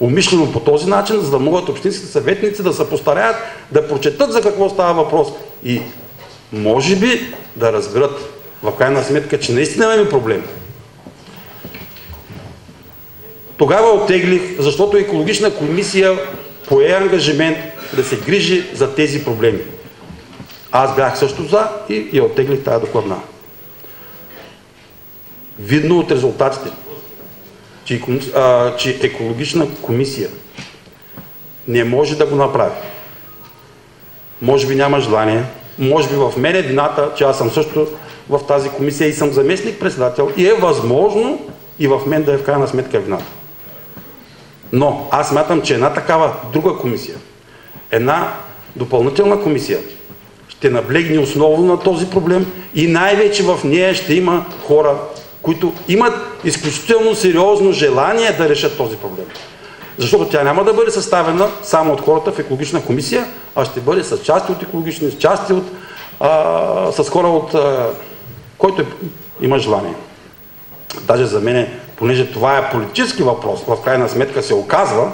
J: умишлено по този начин, за да могат общинските съветници да се постараят да прочетат за какво става въпрос и може би да разберат в крайна сметка, че наистина имаме проблем. Тогава оттеглих, защото екологична комисия пое ангажимент да се грижи за тези проблеми. Аз бях също за и я оттеглих тази докладна. Видно от резултатите, че, а, че екологична комисия не може да го направи. Може би няма желание, може би в мен е вината, че аз съм също в тази комисия и съм заместник председател и е възможно и в мен да е в крайна сметка вината. Но аз смятам, че една такава друга комисия, една допълнителна комисия ще наблегне основно на този проблем и най-вече в нея ще има хора, които имат изключително сериозно желание да решат този проблем. Защото тя няма да бъде съставена само от хората в екологична комисия, а ще бъде с части от екологични, с части от, а, с хора от а, който е, има желание. Даже за мен, понеже това е политически въпрос, в крайна сметка се оказва,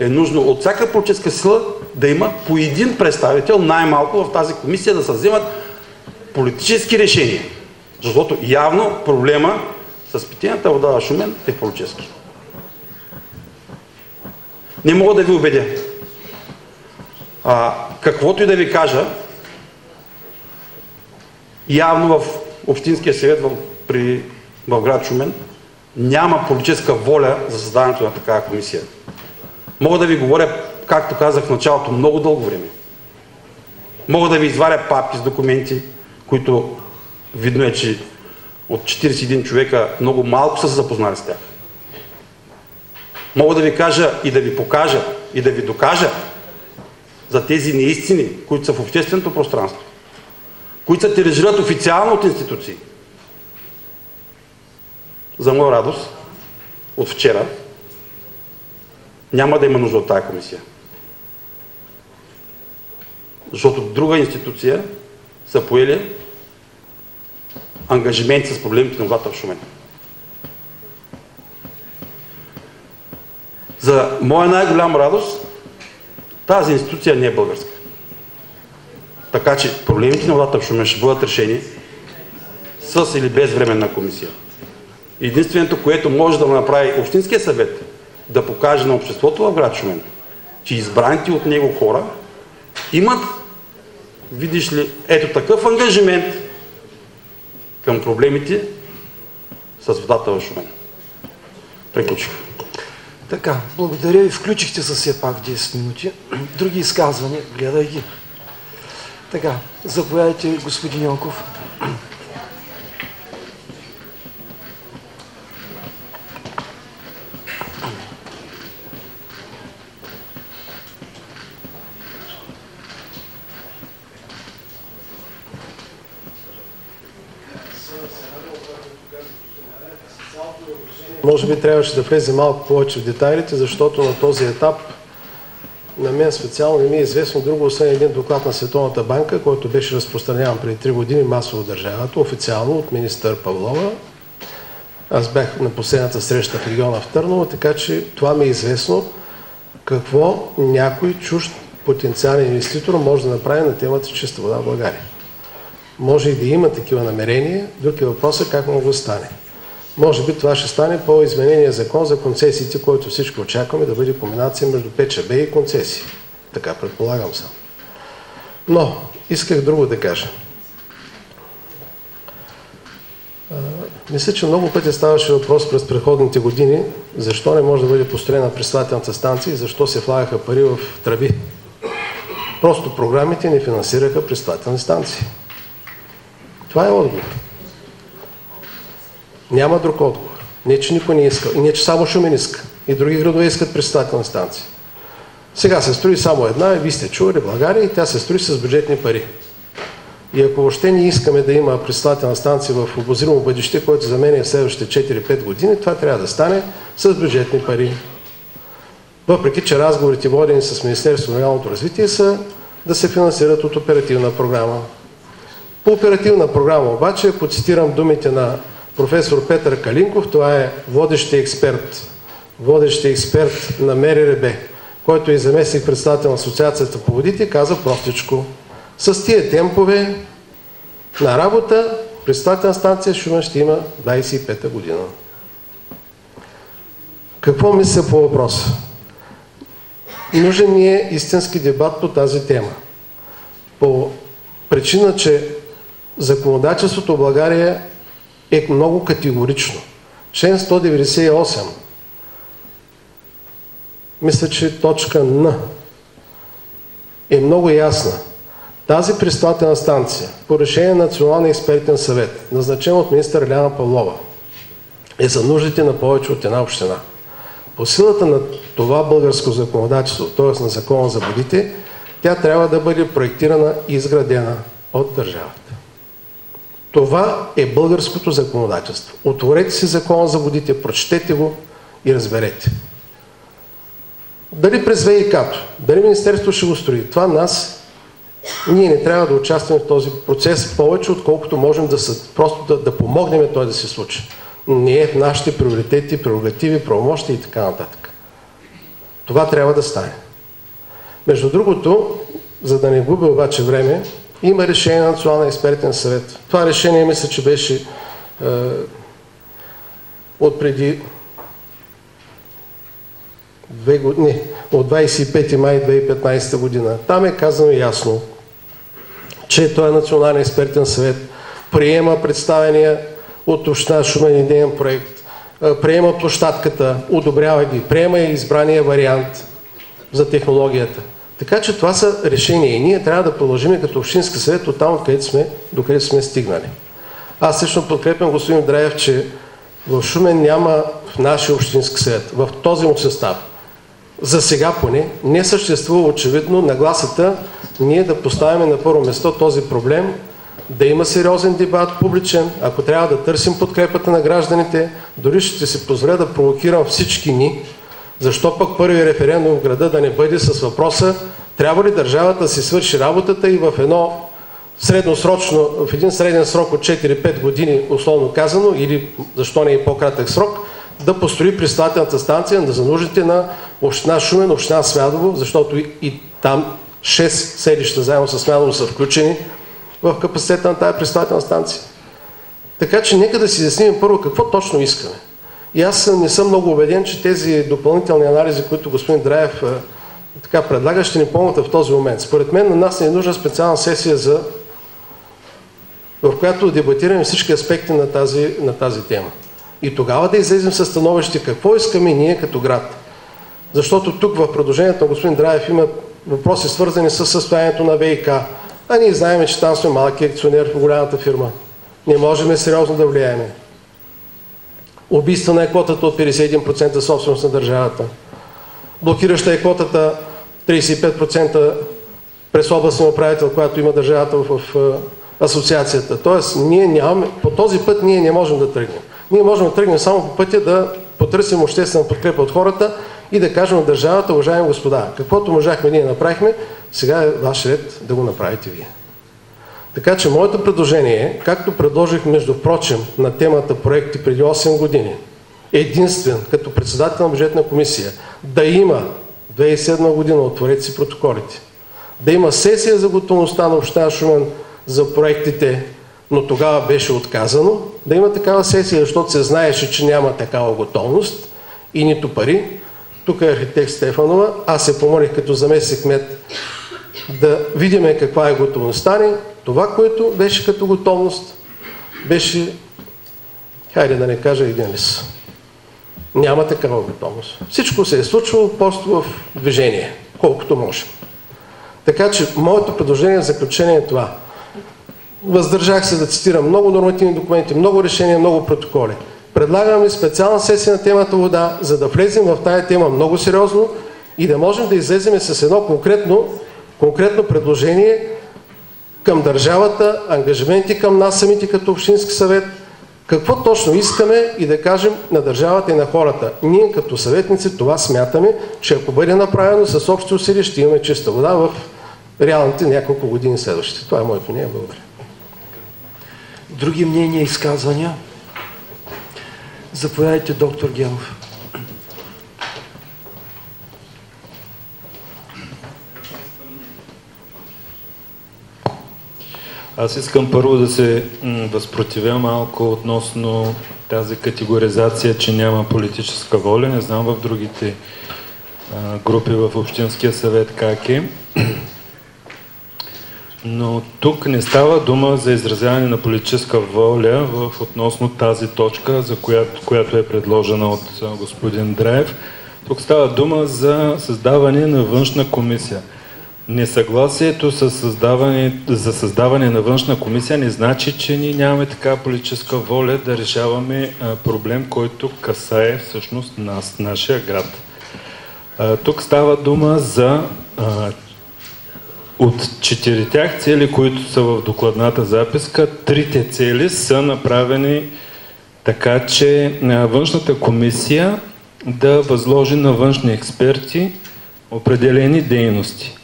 J: е нужно от всяка политическа сила да има по един представител най-малко в тази комисия да се вземат политически решения. Защото явно проблема с питейната вода в Шумен е политически. Не мога да ви убедя. А, каквото и да ви кажа, явно в Общинския съвет в, при, в град Шумен няма политическа воля за създаването на такава комисия. Мога да ви говоря, както казах в началото, много дълго време. Мога да ви изваря папки с документи, които видно е, че от 41 човека много малко са се запознали с тях. Мога да ви кажа и да ви покажа и да ви докажа за тези неистини, които са в общественото пространство, които се тиражират официално от институции. За моя радост, от вчера, няма да има нужда от тази комисия. Защото друга институция са поели ангажимент с проблемите на водата в Шумен. За моя най-голяма радост, тази институция не е българска. Така че проблемите на водата в Шумен ще бъдат решени с или без временна комисия. Единственото, което може да направи Общинския съвет, да покаже на обществото в град Шумен, че избраните от него хора имат, видиш ли, ето такъв ангажимент към проблемите с водата в Шумен. Приключих.
A: Така, благодаря ви. Включихте се все пак 10 минути. Други изказвания, гледай ги. Така, заповядайте, господин Йонков.
P: Може би трябваше да влезе малко повече в детайлите, защото на този етап на мен специално не ми е известно друго, освен един доклад на Световната банка, който беше разпространяван преди 3 години масово в държавата, официално от министър Павлова. Аз бях на последната среща в региона в Търново, така че това ми е известно какво някой чужд потенциален инвеститор може да направи на темата чиста вода в България. Може и да има такива намерения, друг е въпросът как може да стане. Може би това ще стане по изменения закон за концесиите, който всички очакваме да бъде комбинация между ПЧБ и концесии. Така предполагам съм. Но, исках друго да кажа. Мисля, че много пъти ставаше въпрос през преходните години, защо не може да бъде построена престателната станция и защо се влагаха пари в тръби. Просто програмите не финансираха престателни станции. Това е отговор. Няма друг отговор. Не, че никой не иска. И не, че само Шумен иска. И други градове искат престателни станции. Сега се строи само една, и вие сте чували България, и тя се строи с бюджетни пари. И ако въобще не искаме да има престателна станция в обозримо бъдеще, което за мен е следващите 4-5 години, това трябва да стане с бюджетни пари. Въпреки, че разговорите водени с Министерството на регионалното развитие са да се финансират от оперативна програма. По оперативна програма обаче, ако цитирам думите на професор Петър Калинков, това е водещ експерт, водещ експерт на МРРБ, който е заместник председател на Асоциацията по водите, каза простичко. С тия темпове на работа председателна станция Шумен ще има 25-та година. Какво мисля по въпроса? Нужен ни е истински дебат по тази тема. По причина, че законодателството в България е много категорично. Член 198 мисля, че точка Н е много ясна. Тази пристателна станция по решение на Националния експертен съвет, назначен от министър Ляна Павлова, е за нуждите на повече от една община. По силата на това българско законодателство, т.е. на закона за водите, тя трябва да бъде проектирана и изградена от държавата. Това е българското законодателство. Отворете си закона за водите, прочетете го и разберете. Дали през ВИК-то, дали Министерството ще го строи, това нас, ние не трябва да участваме в този процес повече, отколкото можем да са, просто да, да помогнем той да се случи. Не е в нашите приоритети, прерогативи, правомощи и така нататък. Това трябва да стане. Между другото, за да не губя обаче време, има решение на Националния експертен съвет. Това решение мисля, че беше е, от преди две години, от 25 май 2015 година. Там е казано ясно, че той е Национален експертен съвет, приема представения от община Шумен идеен проект, приема площадката, одобрява ги, приема и избрания вариант за технологията. Така че това са решения и ние трябва да продължим като Общински съвет от там, откъдето сме, докъдето сме стигнали. Аз също подкрепям господин Драев, че в Шумен няма в нашия Общински съвет, в този му състав, за сега поне, не съществува очевидно нагласата ние да поставяме на първо место този проблем, да има сериозен дебат, публичен, ако трябва да търсим подкрепата на гражданите, дори ще се позволя да провокирам всички ни, защо пък първи референдум в града да не бъде с въпроса, трябва ли държавата да си свърши работата и в едно средносрочно, в един среден срок от 4-5 години, условно казано, или защо не е по-кратък срок, да построи пристателната станция за нуждите на община Шумен, община Смядово, защото и, и там 6 селища заедно с Смядово са включени в капацитета на тази пристателна станция. Така че нека да си изясним първо какво точно искаме. И аз не съм много убеден, че тези допълнителни анализи, които господин Драев така предлага, ще ни помогнат в този момент. Според мен на нас не е нужна специална сесия за в която дебатираме всички аспекти на тази, на тази тема. И тогава да излезем със становище какво искаме ние като град. Защото тук в предложението на господин Драев има въпроси свързани с състоянието на ВИК. А ние знаем, че там сме малки акционер в голямата фирма. Не можем сериозно да влияеме. Убийствена е квотата от 51% собственост на държавата. Блокираща е квотата 35% през областния управител, която има държавата в, в асоциацията. Тоест, ние нямаме, по този път ние не можем да тръгнем. Ние можем да тръгнем само по пътя да потърсим обществена подкрепа от хората и да кажем на държавата, уважаеми господа, каквото можахме ние направихме, сега е ваш ред да го направите вие. Така че моето предложение е, както предложих между прочим на темата проекти преди 8 години, единствен като председател на бюджетна комисия, да има 2007 година, отворете си протоколите, да има сесия за готовността на община Шумен за проектите, но тогава беше отказано, да има такава сесия, защото се знаеше, че няма такава готовност и нито пари. Тук е архитект Стефанова, аз се помолих като заместник кмет да видим каква е готовността ни. Това, което беше като готовност, беше, хайде да не кажа един лис. Няма такава готовност. Всичко се е случвало просто в движение, колкото може. Така че моето предложение в заключение е това. Въздържах се да цитирам много нормативни документи, много решения, много протоколи. Предлагаме специална сесия на темата вода, за да влезем в тая тема много сериозно и да можем да излезем с едно конкретно, конкретно предложение към държавата, ангажименти към нас самите като Общински съвет, какво точно искаме и да кажем на държавата и на хората. Ние като съветници това смятаме, че ако бъде направено с общи усилия, ще имаме чиста вода в реалните няколко години следващите. Това е моето мнение. Благодаря.
A: Други мнения, изказвания? Заповядайте, доктор Генов.
Q: Аз искам първо да се възпротивя малко относно тази категоризация, че няма политическа воля. Не знам в другите групи в Общинския съвет как е. Но тук не става дума за изразяване на политическа воля в относно тази точка, за която, която е предложена от господин Драев. Тук става дума за създаване на външна комисия. Несъгласието създаване, за създаване на външна комисия не значи, че ние нямаме така политическа воля да решаваме проблем, който касае всъщност нас, нашия град. Тук става дума за от четирите цели, които са в докладната записка, трите цели са направени така, че външната комисия да възложи на външни експерти определени дейности.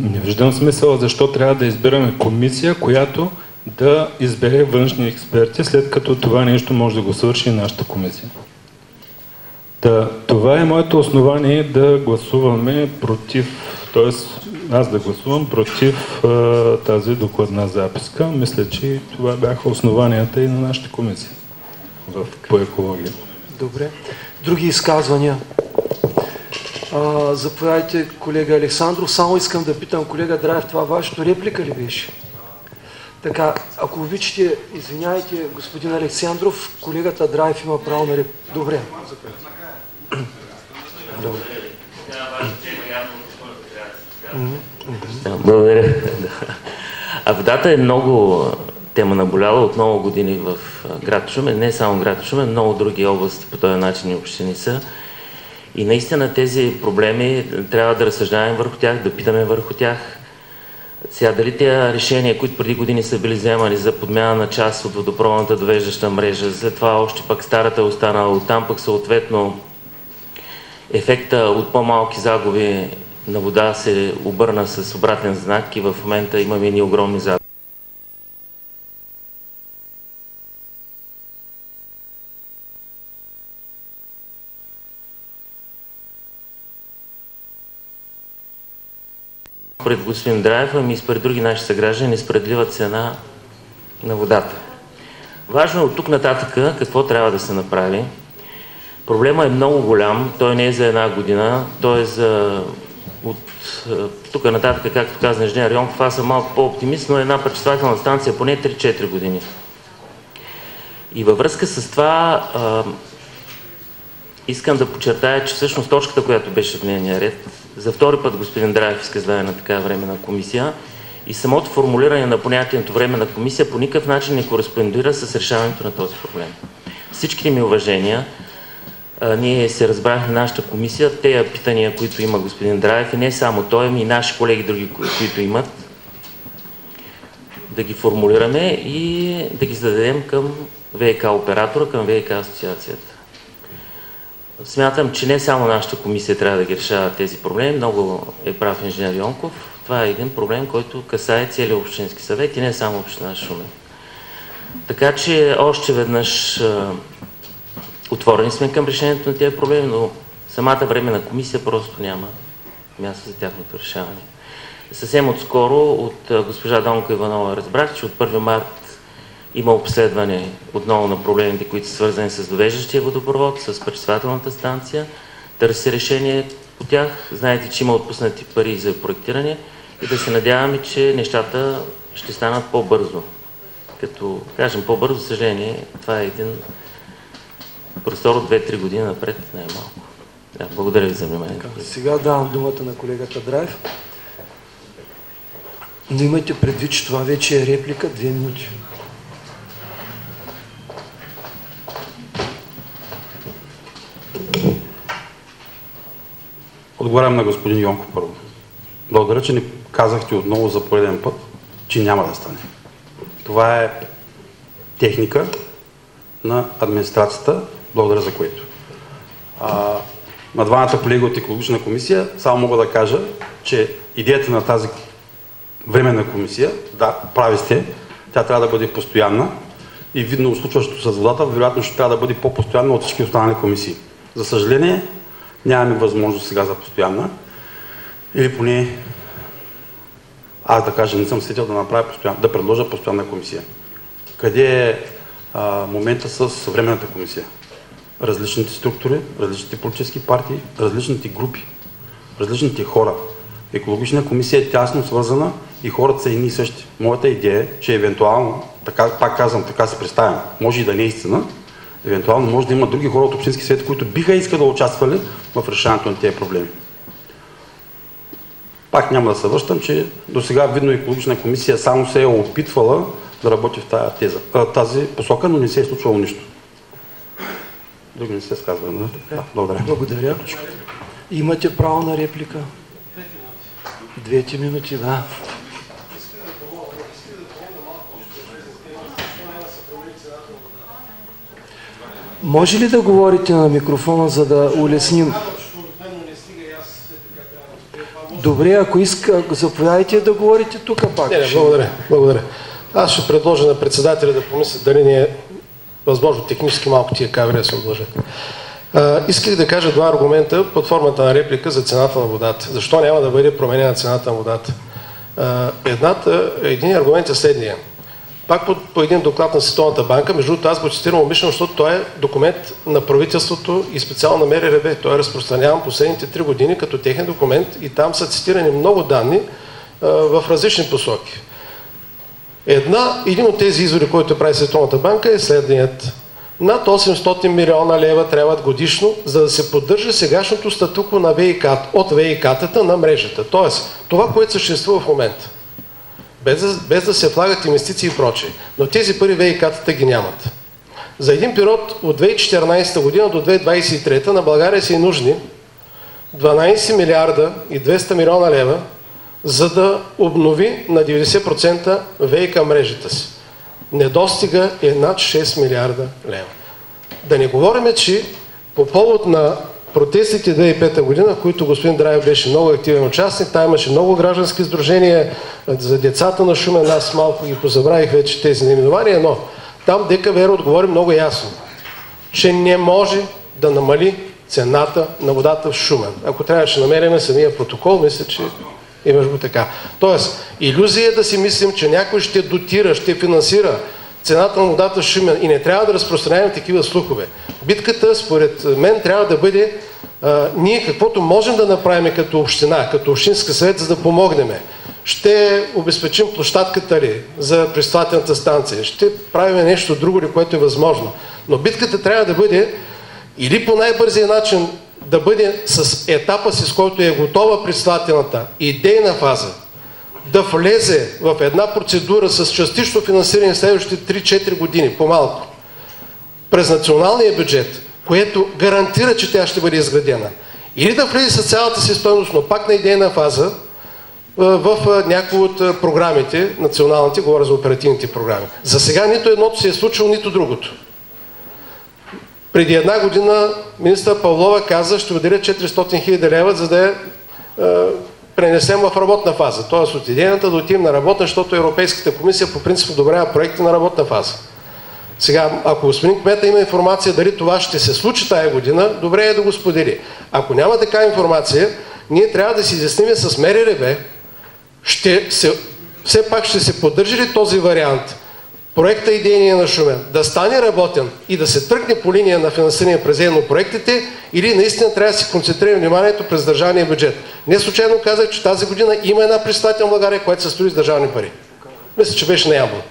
Q: Не виждам смисъл защо трябва да избираме комисия, която да избере външни експерти, след като това нещо може да го свърши и нашата комисия. Да, това е моето основание да гласуваме против, т.е. аз да гласувам против а, тази докладна записка. Мисля, че това бяха основанията и на нашата комисия в, по екология.
A: Добре. Други изказвания? А, заповядайте, колега Александров. Само искам да питам колега Драев, това вашето реплика ли беше? Така, ако обичате, извиняйте, господин Александров, колегата Драев има право на реплика. Добре.
O: Добре. Благодаря. А водата е много тема наболяла от много години в град Шумен, не само град Шумен, много други области по този начин и общини са. И наистина тези проблеми трябва да разсъждаваме върху тях, да питаме върху тях. Сега, дали тези решения, които преди години са били вземани за подмяна на част от водопроводната довеждаща мрежа, след това още пък старата е останала, оттам пък съответно ефекта от по-малки загуби на вода се обърна с обратен знак и в момента имаме едни огромни загуби. Пред господин Драев, ами и спред други наши съграждани, несправедлива цена на водата. Важно е от тук нататък какво трябва да се направи. Проблема е много голям, той не е за една година, той е за от тук нататък, както каза инженер Йонков, аз съм малко по-оптимист, но една пречиствателна станция поне 3-4 години. И във връзка с това искам да подчертая, че всъщност точката, която беше в дневния ред, за втори път господин Драев иска да на такава временна комисия и самото формулиране на понятието временна комисия по никакъв начин не кореспондира с решаването на този проблем. Всичките ми уважения, а, ние се разбрахме нашата комисия, тези питания, които има господин Драев и не само той, ами и наши колеги други, които имат, да ги формулираме и да ги зададем към ВК оператора, към ВК асоциацията. Смятам, че не само нашата комисия трябва да ги решава тези проблеми. Много е прав инженер Йонков. Това е един проблем, който касае целият общински съвет и не само община Шумен. Така че още веднъж отворени сме към решението на тези проблеми, но самата времена комисия просто няма място за тяхното решаване. Съвсем отскоро от госпожа Донка Иванова разбрах, че от 1 март има обследване отново на проблемите, които са свързани с довеждащия водопровод, с пречиствателната станция. Търси решение по тях. Знаете, че има отпуснати пари за проектиране и да се надяваме, че нещата ще станат по-бързо. Като кажем по-бързо, съжаление, това е един простор от 2-3 години напред, не е. Да, благодаря ви за вниманието.
A: Сега давам думата на колегата Драйв. Но имайте предвид, че това вече е реплика, две минути.
J: Отговарям на господин Йонко първо. Благодаря, че ни казахте отново за пореден път, че няма да стане. Това е техника на администрацията, благодаря за което. А, на двамата колеги от екологична комисия само мога да кажа, че идеята на тази временна комисия, да, прави сте, тя трябва да бъде постоянна и видно случващото с водата, вероятно ще трябва да бъде по-постоянна от всички останали комисии. За съжаление, нямаме възможност сега за постоянна. Или поне аз да кажа, не съм сетил да направя постоянна, да предложа постоянна комисия. Къде е а, момента с временната комисия? Различните структури, различните политически партии, различните групи, различните хора. Екологична комисия е тясно свързана и хората са едни и същи. Моята идея е, че евентуално, така, пак казвам, така се представям, може и да не е истина, евентуално може да има други хора от Общински съвет, които биха искали да участвали в решаването на тези проблеми. Пак няма да се връщам, че до сега видно екологична комисия само се е опитвала да работи в тази, теза, тази посока, но не се е случвало нищо. Други не се сказва. Да? Да, благодаря.
A: Благодаря. Имате право на реплика. Двете минути, да. Може ли да говорите на микрофона, за да улесним? Добре, ако иска, заповядайте да говорите тук пак.
P: Не, не, благодаря, благодаря. Аз ще предложа на председателя да помисля дали не е възможно технически малко тия камери да се отложат. исках да кажа два аргумента под формата на реплика за цената на водата. Защо няма да бъде променена цената на водата? Едната, един аргумент е следния – пак по, по един доклад на Световната банка, между другото аз го цитирам умишлено, защото той е документ на правителството и специално на МРРБ. Той е разпространяван последните три години като техен документ и там са цитирани много данни а, в различни посоки. Една, един от тези изводи, който прави Световната банка е следният. Над 800 милиона лева трябват годишно, за да се поддържа сегашното статуко на ВИК, от ВИК-тата на мрежата. Тоест, това, което съществува в момента без без да се влагат инвестиции и прочее. Но тези пари ВИК-тата ги нямат. За един период от 2014 година до 2023 на България са и нужни 12 милиарда и 200 милиона лева, за да обнови на 90% ВИК мрежата си. Недостига е над 6 милиарда лева. Да не говорим, че по повод на протестите 2005 година, в които господин Драйв беше много активен участник, там имаше много граждански сдружения за децата на Шумен, аз малко ги позабравих вече тези наименования, но там ДКВР отговори много ясно, че не може да намали цената на водата в Шумен. Ако трябваше да намерим самия протокол, мисля, че имаш го така. Тоест, иллюзия е да си мислим, че някой ще дотира, ще финансира цената на водата в Шумен и не трябва да разпространяваме такива слухове. Битката, според мен, трябва да бъде а, ние каквото можем да направим като община, като общинска съвет, за да помогнем. Ще обезпечим площадката ли за престователната станция, ще правим нещо друго ли, което е възможно. Но битката трябва да бъде или по най-бързия начин да бъде с етапа си, с който е готова председателната идейна фаза, да влезе в една процедура с частично финансиране следващите 3-4 години, по-малко, през националния бюджет, което гарантира, че тя ще бъде изградена. Или да влезе с цялата си стоеност, но пак на идейна фаза, в някои от програмите, националните, говоря за оперативните програми. За сега нито едното се е случило, нито другото. Преди една година министър Павлова каза, ще отделя 400 хиляди лева, за да е, пренесем в работна фаза. Тоест от идеята да отидем на работна, защото Европейската комисия по принцип одобрява проекти на работна фаза. Сега, ако господин Кмета има информация дали това ще се случи тая година, добре е да го сподели. Ако няма така информация, ние трябва да си изясним с МРРБ, ще се, все пак ще се поддържи ли този вариант проекта идейния на Шумен да стане работен и да се тръгне по линия на финансиране през проектите или наистина трябва да се концентрира вниманието през държавния бюджет. Не случайно казах, че тази година има една представител в България, която се строи с държавни пари. Мисля, че беше на.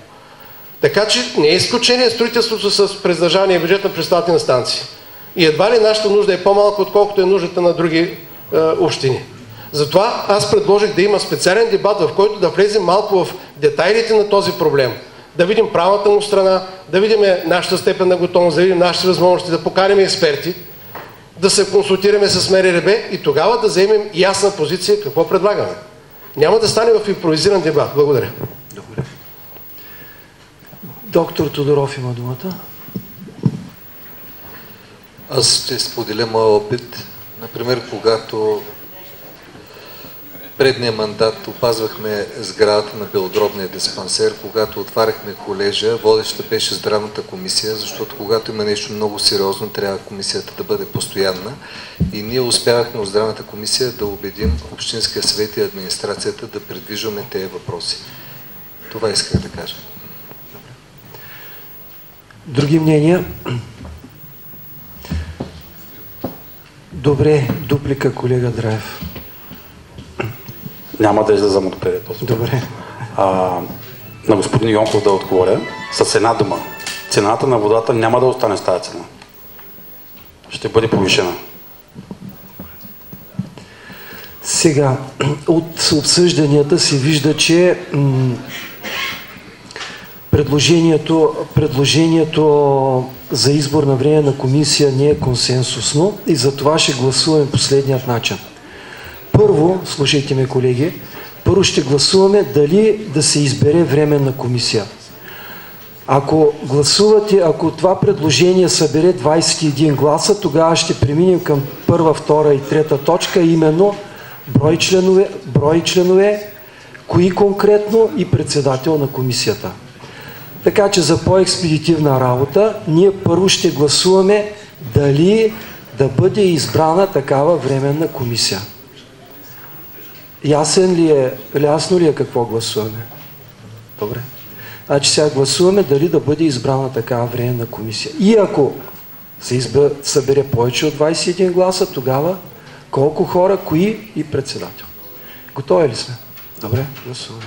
P: Така че не е изключение строителството с през държавния бюджет на представителни станции. И едва ли нашата нужда е по-малка, отколкото е нуждата на други е, общини. Затова аз предложих да има специален дебат, в който да влезем малко в детайлите на този проблем. Да видим правата му страна, да видим нашата степен на готовност, да видим нашите възможности, да поканим експерти, да се консултираме с МРРБ и тогава да вземем ясна позиция какво предлагаме. Няма да стане в импровизиран дебат. Благодаря. Добре.
A: Доктор Тодоров има думата.
C: Аз ще споделя моя опит. Например, когато предния мандат опазвахме сградата на белодробния диспансер, когато отваряхме колежа, водеща беше здравната комисия, защото когато има нещо много сериозно, трябва комисията да бъде постоянна. И ние успявахме от здравната комисия да убедим Общинския съвет и администрацията да предвижваме тези въпроси. Това исках да кажа.
A: Други мнения? Добре, дуплика колега Драев.
J: Няма да излезам от този.
A: Добре.
J: А, на господин Йонков да отговоря с една дума. Цената на водата няма да остане с тази цена. Ще бъде повишена.
A: Сега, от обсъжданията се вижда, че предложението, предложението за избор на време на комисия не е консенсусно и за това ще гласуваме последният начин. Първо, слушайте ме колеги, първо ще гласуваме дали да се избере временна комисия. Ако гласувате, ако това предложение събере 21 гласа, тогава ще преминем към първа, втора и трета точка, именно брой членове, брой членове кои конкретно и председател на комисията. Така че за по-експедитивна работа, ние първо ще гласуваме дали да бъде избрана такава временна комисия. Ясен ли е, ясно ли е какво гласуваме? Добре. Значи сега гласуваме дали да бъде избрана такава временна комисия. И ако се избър, събере повече от 21 гласа, тогава колко хора, кои и председател. Готови ли сме? Добре, гласуваме.